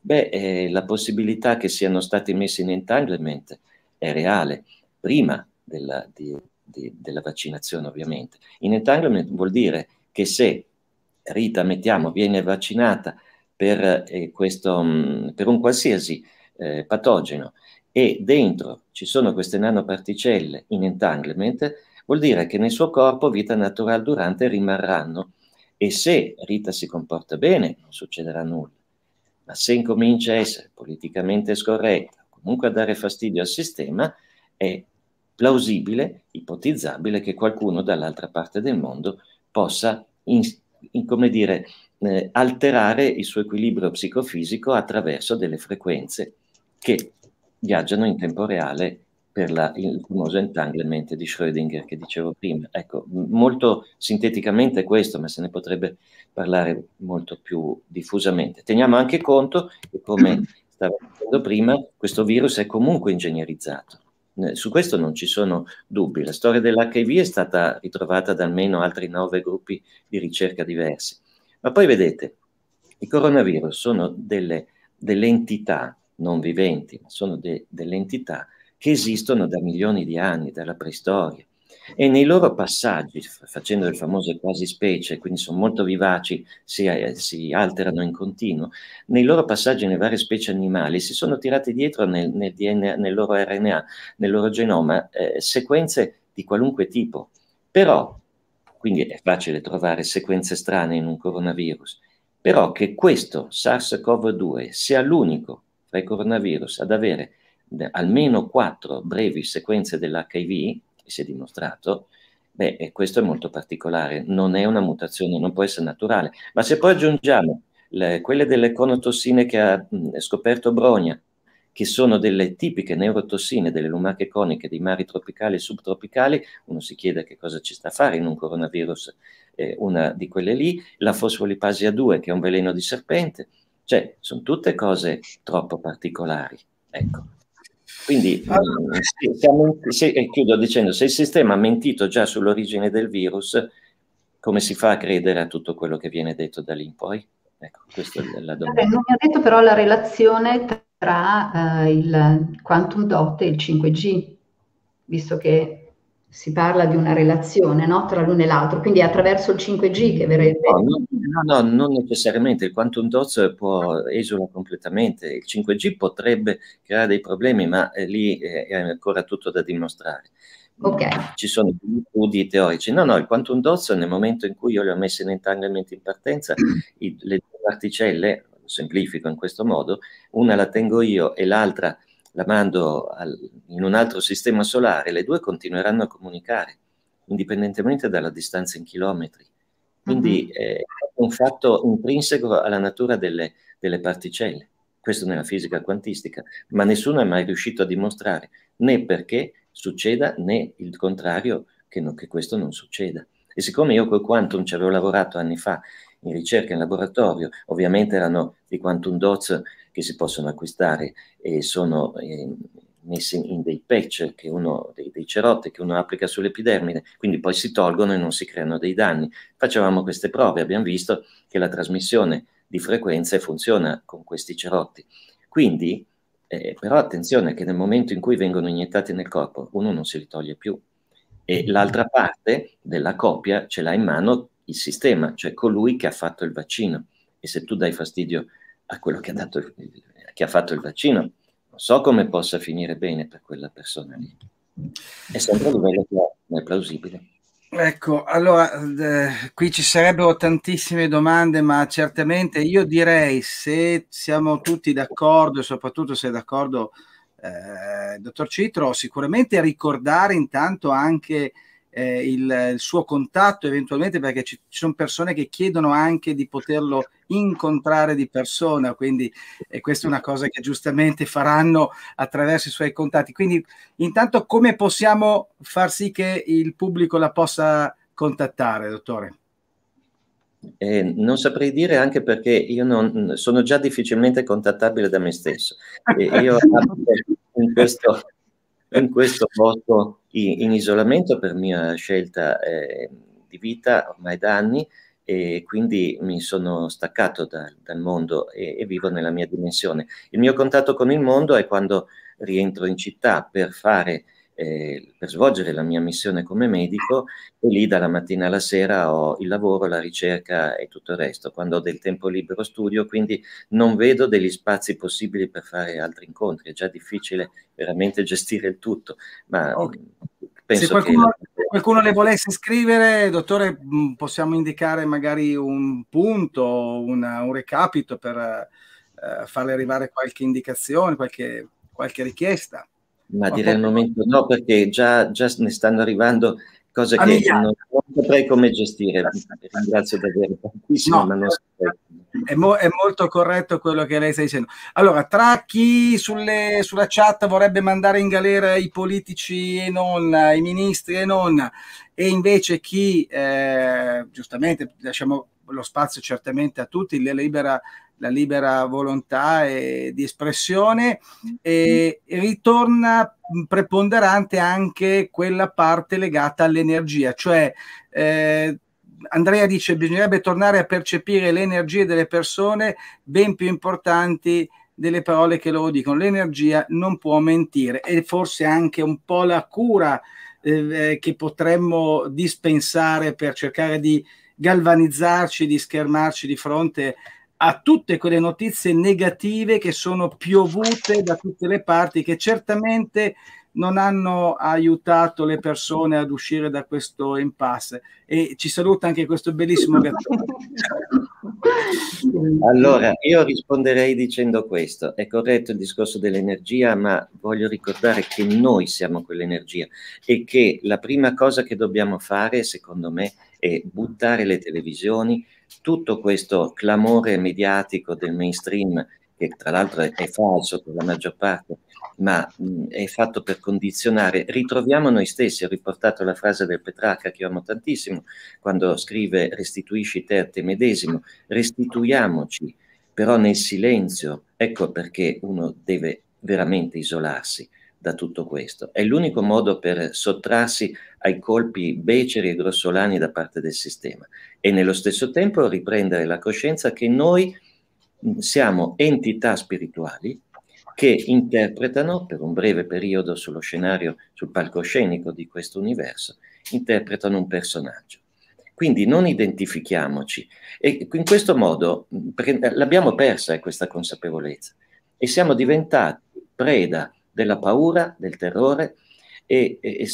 Beh, eh, la possibilità che siano stati messi in entanglement è reale, prima della, di, di, della vaccinazione ovviamente. In entanglement vuol dire che se Rita, mettiamo, viene vaccinata per, eh, questo, mh, mm, per un qualsiasi eh, patogeno e dentro ci sono queste nanoparticelle in entanglement, vuol dire che nel suo corpo vita naturale durante rimarranno e se Rita si comporta bene non succederà nulla ma se incomincia a essere politicamente scorretta, comunque a dare fastidio al sistema, è plausibile, ipotizzabile che qualcuno dall'altra parte del mondo possa, in, in, come dire, eh, alterare il suo equilibrio psicofisico attraverso delle frequenze che viaggiano in tempo reale per la, il famoso entanglement di Schrödinger che dicevo prima. Ecco, molto sinteticamente questo, ma se ne potrebbe parlare molto più diffusamente. Teniamo anche conto che, come stavo dicendo prima, questo virus è comunque ingegnerizzato. Su questo non ci sono dubbi. La storia dell'HIV è stata ritrovata da almeno altri nove gruppi di ricerca diversi. Ma poi vedete, i coronavirus sono delle, delle entità non viventi, ma sono de, delle entità che esistono da milioni di anni, dalla preistoria. e nei loro passaggi, facendo le famose quasi specie, quindi sono molto vivaci, si, eh, si, alterano in continuo, nei loro passaggi nelle varie specie animali si sono tirati dietro nel, nel, DNA, nel loro RNA, nel loro genoma, eh, sequenze di qualunque tipo. Però, quindi è facile trovare sequenze strane in un coronavirus, però che questo SARS-CoV-2 sia l'unico tra i coronavirus ad avere almeno quattro brevi sequenze dell'HIV, si è dimostrato, beh, questo è molto particolare, non è una mutazione, non può essere naturale. Ma se poi aggiungiamo le, quelle delle conotossine che ha mh, scoperto Bronia, che sono delle tipiche neurotossine delle lumache coniche dei mari tropicali e subtropicali, uno si chiede che cosa ci sta a fare in un coronavirus, eh, una di quelle lì, la fosfolipasia 2 che è un veleno di serpente, cioè sono tutte cose troppo particolari. Ecco. Quindi allora. se, se, chiudo dicendo, se il sistema ha mentito già sull'origine del virus, come si fa a credere a tutto quello che viene detto da lì in poi? Ecco, questa è la domanda. Vabbè, non mi ha detto però la relazione tra uh, il quantum dot e il 5G, visto che si parla di una relazione no, tra l'uno e l'altro, quindi attraverso il 5G che verrebbe... No, no, no, non necessariamente, il quantum dots può esula completamente, il 5G potrebbe creare dei problemi, ma eh, lì è ancora tutto da dimostrare. Okay. Ci sono studi teorici. No, no, il quantum dots nel momento in cui io le ho messe in entanglement in partenza, i, le due particelle, semplifico in questo modo, una la tengo io e l'altra la mando al, in un altro sistema solare, le due continueranno a comunicare, indipendentemente dalla distanza in chilometri. Quindi uh-huh. è un fatto intrinseco alla natura delle, delle particelle, questo nella fisica quantistica, ma nessuno è mai riuscito a dimostrare né perché succeda né il contrario che, no, che questo non succeda. E siccome io col quantum ci avevo lavorato anni fa in ricerca in laboratorio, ovviamente erano i quantum dots che si possono acquistare e sono eh, messi in dei patch, che uno, dei, dei cerotti che uno applica sull'epidermide, quindi poi si tolgono e non si creano dei danni. Facevamo queste prove, abbiamo visto che la trasmissione di frequenze funziona con questi cerotti. Quindi, eh, però attenzione che nel momento in cui vengono iniettati nel corpo, uno non si li toglie più e l'altra parte della coppia ce l'ha in mano il sistema, cioè colui che ha fatto il vaccino. E se tu dai fastidio a quello che ha, dato, che ha fatto il vaccino, non so come possa finire bene per quella persona lì. È sempre a livello che è plausibile. Ecco, allora eh, qui ci sarebbero tantissime domande, ma certamente io direi se siamo tutti d'accordo, soprattutto se è d'accordo eh, dottor Citro, sicuramente ricordare intanto anche eh, il, il, suo contatto eventualmente perché ci, ci, sono persone che chiedono anche di poterlo incontrare di persona, quindi e questa è una cosa che giustamente faranno attraverso i suoi contatti. Quindi intanto come possiamo far sì che il pubblico la possa contattare, dottore? Eh, non saprei dire anche perché io non, sono già difficilmente contattabile da me stesso. E io in questo, in questo posto in, in isolamento per mia scelta eh, di vita ormai da anni e quindi mi sono staccato da, dal mondo e, e, vivo nella mia dimensione. Il mio contatto con il mondo è quando rientro in città per fare eh, per svolgere la mia missione come medico e lì dalla mattina alla sera ho il lavoro, la ricerca e tutto il resto. Quando ho del tempo libero studio, quindi non vedo degli spazi possibili per fare altri incontri. È già difficile veramente gestire il tutto, ma okay. penso Se qualcuno, che... qualcuno le volesse scrivere, dottore, mm, possiamo indicare magari un punto, una, un recapito per uh, farle arrivare qualche indicazione, qualche, qualche richiesta. Ma direi al momento no, perché già, già ne stanno arrivando cose che non, non, saprei come gestire. Ringrazio davvero tantissimo, no, ma non è, mo- è, molto corretto quello che lei sta dicendo. Allora, tra chi sulle, sulla chat vorrebbe mandare in galera i politici e non, i ministri e non, e invece chi, eh, giustamente, lasciamo lo spazio certamente a tutti, le libera la libera volontà e, di espressione e ritorna preponderante anche quella parte legata all'energia, cioè eh, Andrea dice bisognerebbe tornare a percepire le energie delle persone ben più importanti delle parole che loro dicono. L'energia non può mentire e forse anche un po' la cura eh, che potremmo dispensare per cercare di galvanizzarci, di schermarci di fronte a tutte quelle notizie negative che sono piovute da tutte le parti, che certamente non hanno aiutato le persone ad uscire da questo impasse. E ci saluta anche questo bellissimo gattone. Allora, io risponderei dicendo questo. È corretto il discorso dell'energia, ma voglio ricordare che noi siamo quell'energia e che la prima cosa che dobbiamo fare, secondo me, è buttare le televisioni, tutto questo clamore mediatico del mainstream che tra l'altro è falso per la maggior parte, ma mh, è fatto per condizionare. Ritroviamo noi stessi, ho riportato la frase del Petrarca che amo tantissimo, quando scrive restituisci te a te medesimo, restituiamoci, però nel silenzio, ecco perché uno deve veramente isolarsi da tutto questo. È l'unico modo per sottrarsi ai colpi beceri e grossolani da parte del sistema e nello stesso tempo riprendere la coscienza che noi siamo entità spirituali che interpretano per un breve periodo sullo scenario, sul palcoscenico di questo universo, interpretano un personaggio. Quindi non identifichiamoci e in questo modo l'abbiamo persa eh, questa consapevolezza e siamo diventati preda della paura, del terrore e, e, e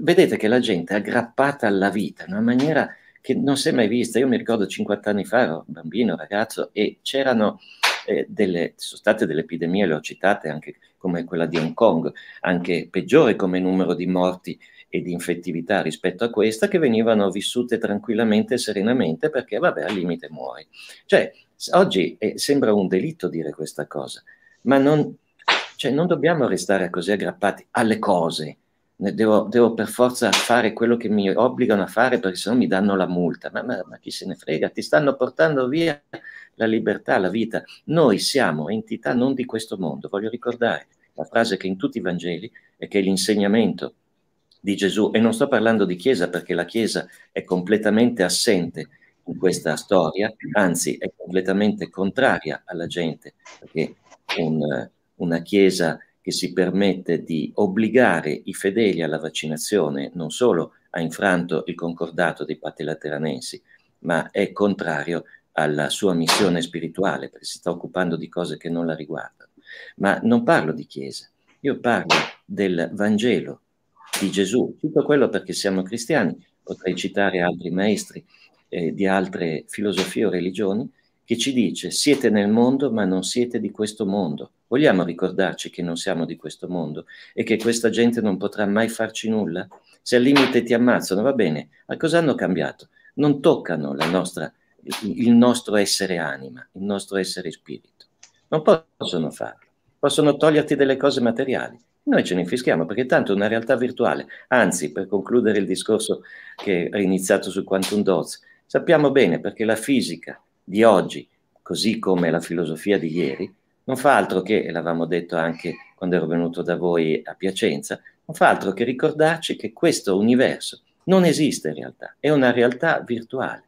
vedete che la gente è aggrappata alla vita in una maniera che non si è mai vista. Io mi ricordo 50 anni fa, ero bambino, ragazzo, e c'erano eh, delle, sono state delle epidemie, le ho citate anche come quella di Hong Kong, anche peggiore come numero di morti e di infettività rispetto a questa, che venivano vissute tranquillamente e serenamente perché, vabbè, al limite muori. Cioè, oggi eh, sembra un delitto dire questa cosa, ma non, cioè, non dobbiamo restare così aggrappati alle cose, Devo, devo, per forza fare quello che mi obbligano a fare perché sennò mi danno la multa. Ma, ma, ma, chi se ne frega? Ti stanno portando via la libertà, la vita. Noi siamo entità non di questo mondo. Voglio ricordare la frase che in tutti i Vangeli è che l'insegnamento di Gesù, e non sto parlando di Chiesa perché la Chiesa è completamente assente in questa storia, anzi è completamente contraria alla gente, perché un, una Chiesa che si permette di obbligare i fedeli alla vaccinazione non solo ha infranto il concordato dei patelateranensi, ma è contrario alla sua missione spirituale, perché si sta occupando di cose che non la riguardano. Ma non parlo di Chiesa, io parlo del Vangelo di Gesù, tutto quello perché siamo cristiani, potrei citare altri maestri eh, di altre filosofie o religioni, che ci dice siete nel mondo ma non siete di questo mondo. Vogliamo ricordarci che non siamo di questo mondo e che questa gente non potrà mai farci nulla? Se al limite ti ammazzano, va bene, ma cosa hanno cambiato? Non toccano nostra, il nostro essere anima, il nostro essere spirito. Non possono farlo. Possono toglierti delle cose materiali. Noi ce ne infischiamo perché tanto è una realtà virtuale. Anzi, per concludere il discorso che ho iniziato su Quantum Dots, sappiamo bene perché la fisica, di oggi, così come la filosofia di ieri, non fa altro che, e l'avevamo detto anche quando ero venuto da voi a Piacenza, non fa altro che ricordarci che questo universo non esiste in realtà, è una realtà virtuale,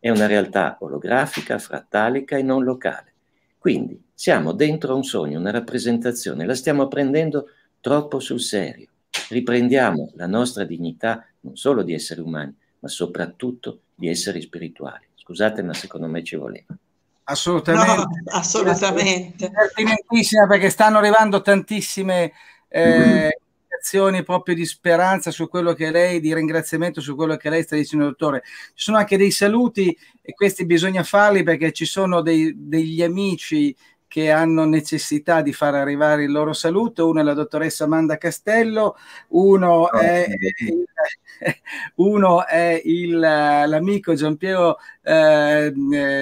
è una realtà olografica, frattalica e non locale. Quindi siamo dentro un sogno, una rappresentazione, la stiamo prendendo troppo sul serio. Riprendiamo la nostra dignità non solo di esseri umani, ma soprattutto di esseri spirituali. Scusate, ma secondo me ci voleva. Assolutamente. No, assolutamente. Pertinentissima perché stanno arrivando tantissime eh, azioni proprio di speranza su quello che lei, di ringraziamento su quello che lei sta dicendo, dottore. Ci sono anche dei saluti e questi bisogna farli perché ci sono dei, degli amici che hanno necessità di far arrivare il loro saluto. Uno è la dottoressa Amanda Castello, uno è, uno è il, l'amico Giampiero eh,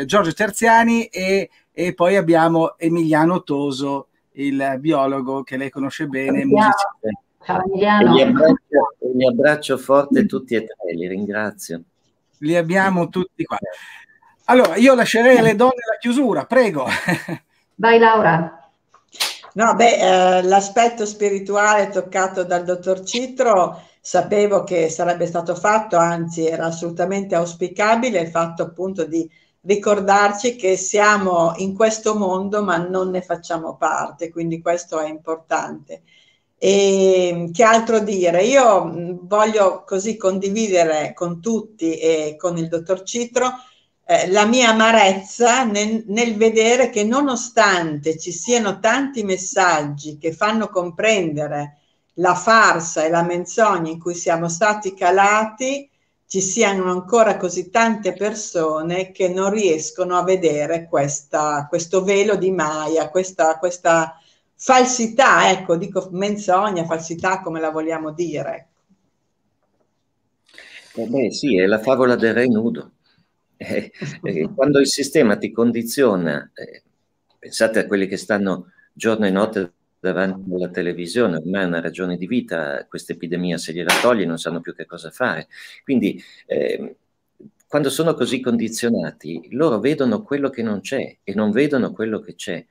Giorgio Terziani e, e, poi abbiamo Emiliano Toso, il biologo che lei conosce bene. Ciao Emiliano. Li abbraccio, li abbraccio forte tutti e tre, li ringrazio. Li abbiamo tutti qua. Allora, io lascerei alle donne la chiusura, prego. Vai Laura. No, beh, eh, l'aspetto spirituale toccato dal dottor Citro sapevo che sarebbe stato fatto, anzi era assolutamente auspicabile il fatto appunto di ricordarci che siamo in questo mondo ma non ne facciamo parte, quindi questo è importante. E che altro dire? Io voglio così condividere con tutti e con il dottor Citro eh, la mia amarezza nel, nel, vedere che nonostante ci siano tanti messaggi che fanno comprendere la farsa e la menzogna in cui siamo stati calati, ci siano ancora così tante persone che non riescono a vedere questa, questo velo di Maya, questa, questa falsità, ecco, dico menzogna, falsità come la vogliamo dire. Eh beh, sì, è la favola del re nudo. Eh, quando il sistema ti condiziona, eh, pensate a quelli che stanno giorno e notte davanti alla televisione, ormai è una ragione di vita, questa epidemia se gliela togli non sanno più che cosa fare. Quindi ehm, quando sono così condizionati, loro vedono quello che non c'è e non vedono quello che c'è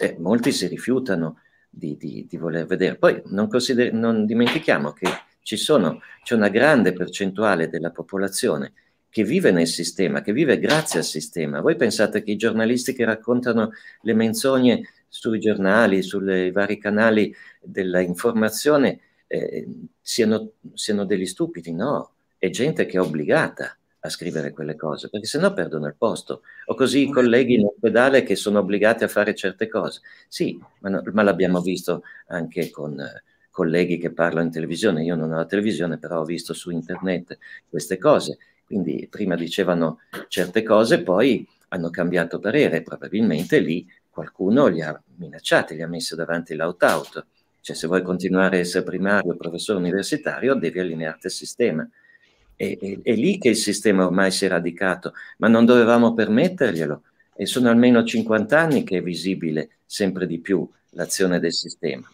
eh, molti si rifiutano di, di, di, voler vedere. Poi non, non dimentichiamo che sono, c'è una grande percentuale della popolazione che vive nel sistema, che vive grazie al sistema. Voi pensate che i giornalisti che raccontano le menzogne sui giornali, sui vari canali dell'informazione eh, siano, siano degli stupidi? No, è gente che è obbligata a scrivere quelle cose, perché sennò perdono il posto. O così i colleghi in ospedale che sono obbligati a fare certe cose. Sì, ma, no, ma l'abbiamo visto anche con eh, colleghi che parlano in televisione. Io non ho la televisione, però ho visto su internet queste cose. Quindi prima dicevano certe cose, poi hanno cambiato parere. Probabilmente lì qualcuno li ha minacciati, li ha messi davanti l'out-out. Cioè se vuoi continuare a essere primario professore universitario, devi allinearti al sistema. È, è, è, lì che il sistema ormai si è radicato, ma non dovevamo permetterglielo. E sono almeno 50 anni che è visibile sempre di più l'azione del sistema.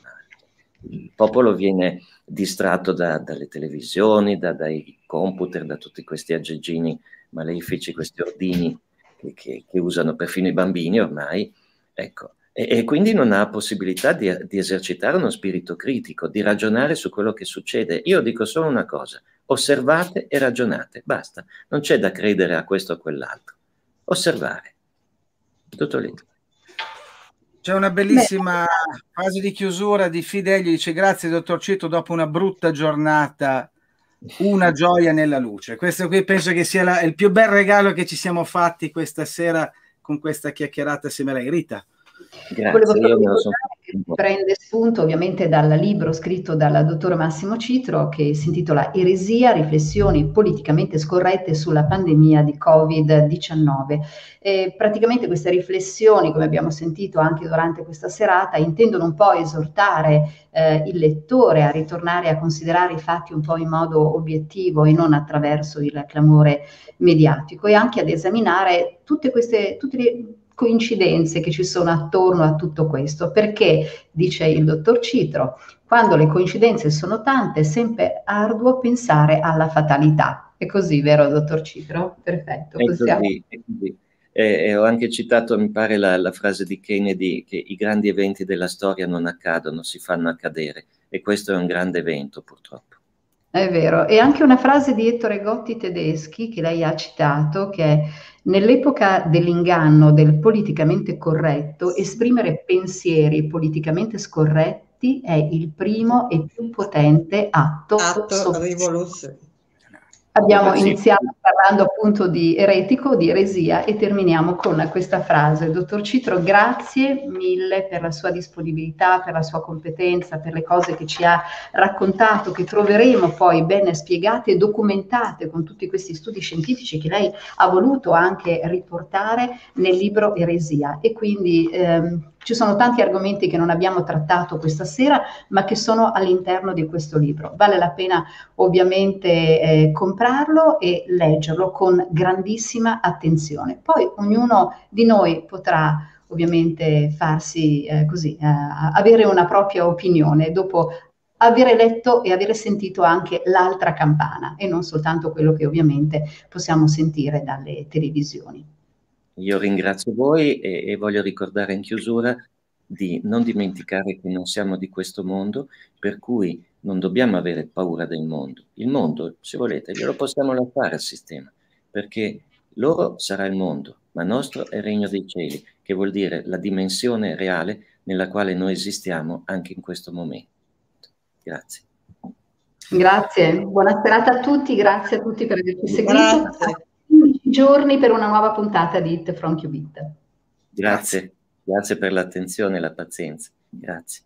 Il popolo viene distratto da, dalle televisioni, da, dai computer, da tutti questi aggeggini malefici, questi ordini che, che, che usano perfino i bambini ormai. Ecco, e, e, quindi non ha possibilità di, di, esercitare uno spirito critico, di ragionare su quello che succede. Io dico solo una cosa, osservate e ragionate, basta, non c'è da credere a questo o a quell'altro. Osservare. Tutto lì. C'è una bellissima Beh. fase di chiusura di Fidelio, dice grazie dottor Cito, dopo una brutta giornata, una gioia nella luce. Questo qui penso che sia la, il più bel regalo che ci siamo fatti questa sera con questa chiacchierata assieme a lei. Rita. Grazie, io me lo sono prende spunto ovviamente dal libro scritto dal dottor Massimo Citro che si intitola Eresia, riflessioni politicamente scorrette sulla pandemia di Covid-19. E praticamente queste riflessioni, come abbiamo sentito anche durante questa serata, intendono un po' esortare eh, il lettore a ritornare a considerare i fatti un po' in modo obiettivo e non attraverso il clamore mediatico e anche ad esaminare tutte queste, tutte le coincidenze che ci sono attorno a tutto questo, perché, dice il dottor Citro, quando le coincidenze sono tante è sempre arduo pensare alla fatalità. È così, vero, dottor Citro? Perfetto. È possiamo... così, è così. Eh, ho anche citato, mi pare, la, la, frase di Kennedy che i grandi eventi della storia non accadono, si fanno accadere. E questo è un grande evento, purtroppo. È vero. E anche una frase di Ettore Gotti tedeschi che lei ha citato, che è Nell'epoca dell'inganno, del politicamente corretto, esprimere pensieri politicamente scorretti è il primo e più potente atto, atto rivoluzionario Abbiamo iniziato parlando appunto di eretico, di eresia e terminiamo con questa frase. Dottor Citro, grazie mille per la sua disponibilità, per la sua competenza, per le cose che ci ha raccontato, che troveremo poi ben spiegate e documentate con tutti questi studi scientifici che lei ha voluto anche riportare nel libro Eresia. E quindi ehm, ci sono tanti argomenti che non abbiamo trattato questa sera, ma che sono all'interno di questo libro. Vale la pena ovviamente eh, comprarlo e leggerlo con grandissima attenzione. Poi ognuno di noi potrà ovviamente farsi eh, così, eh, avere una propria opinione dopo avere letto e avere sentito anche l'altra campana e non soltanto quello che ovviamente possiamo sentire dalle televisioni. Io ringrazio voi e, e, voglio ricordare in chiusura di non dimenticare che non siamo di questo mondo, per cui non dobbiamo avere paura del mondo. Il mondo, se volete, glielo possiamo lasciare al sistema, perché loro sarà il mondo, ma nostro è il regno dei cieli, che vuol dire la dimensione reale nella quale noi esistiamo anche in questo momento. Grazie. Grazie, buona serata a tutti, grazie a tutti per averci seguito. Grazie. 15 giorni per una nuova puntata di It From Qubit. Grazie, grazie per l'attenzione e la pazienza. Grazie.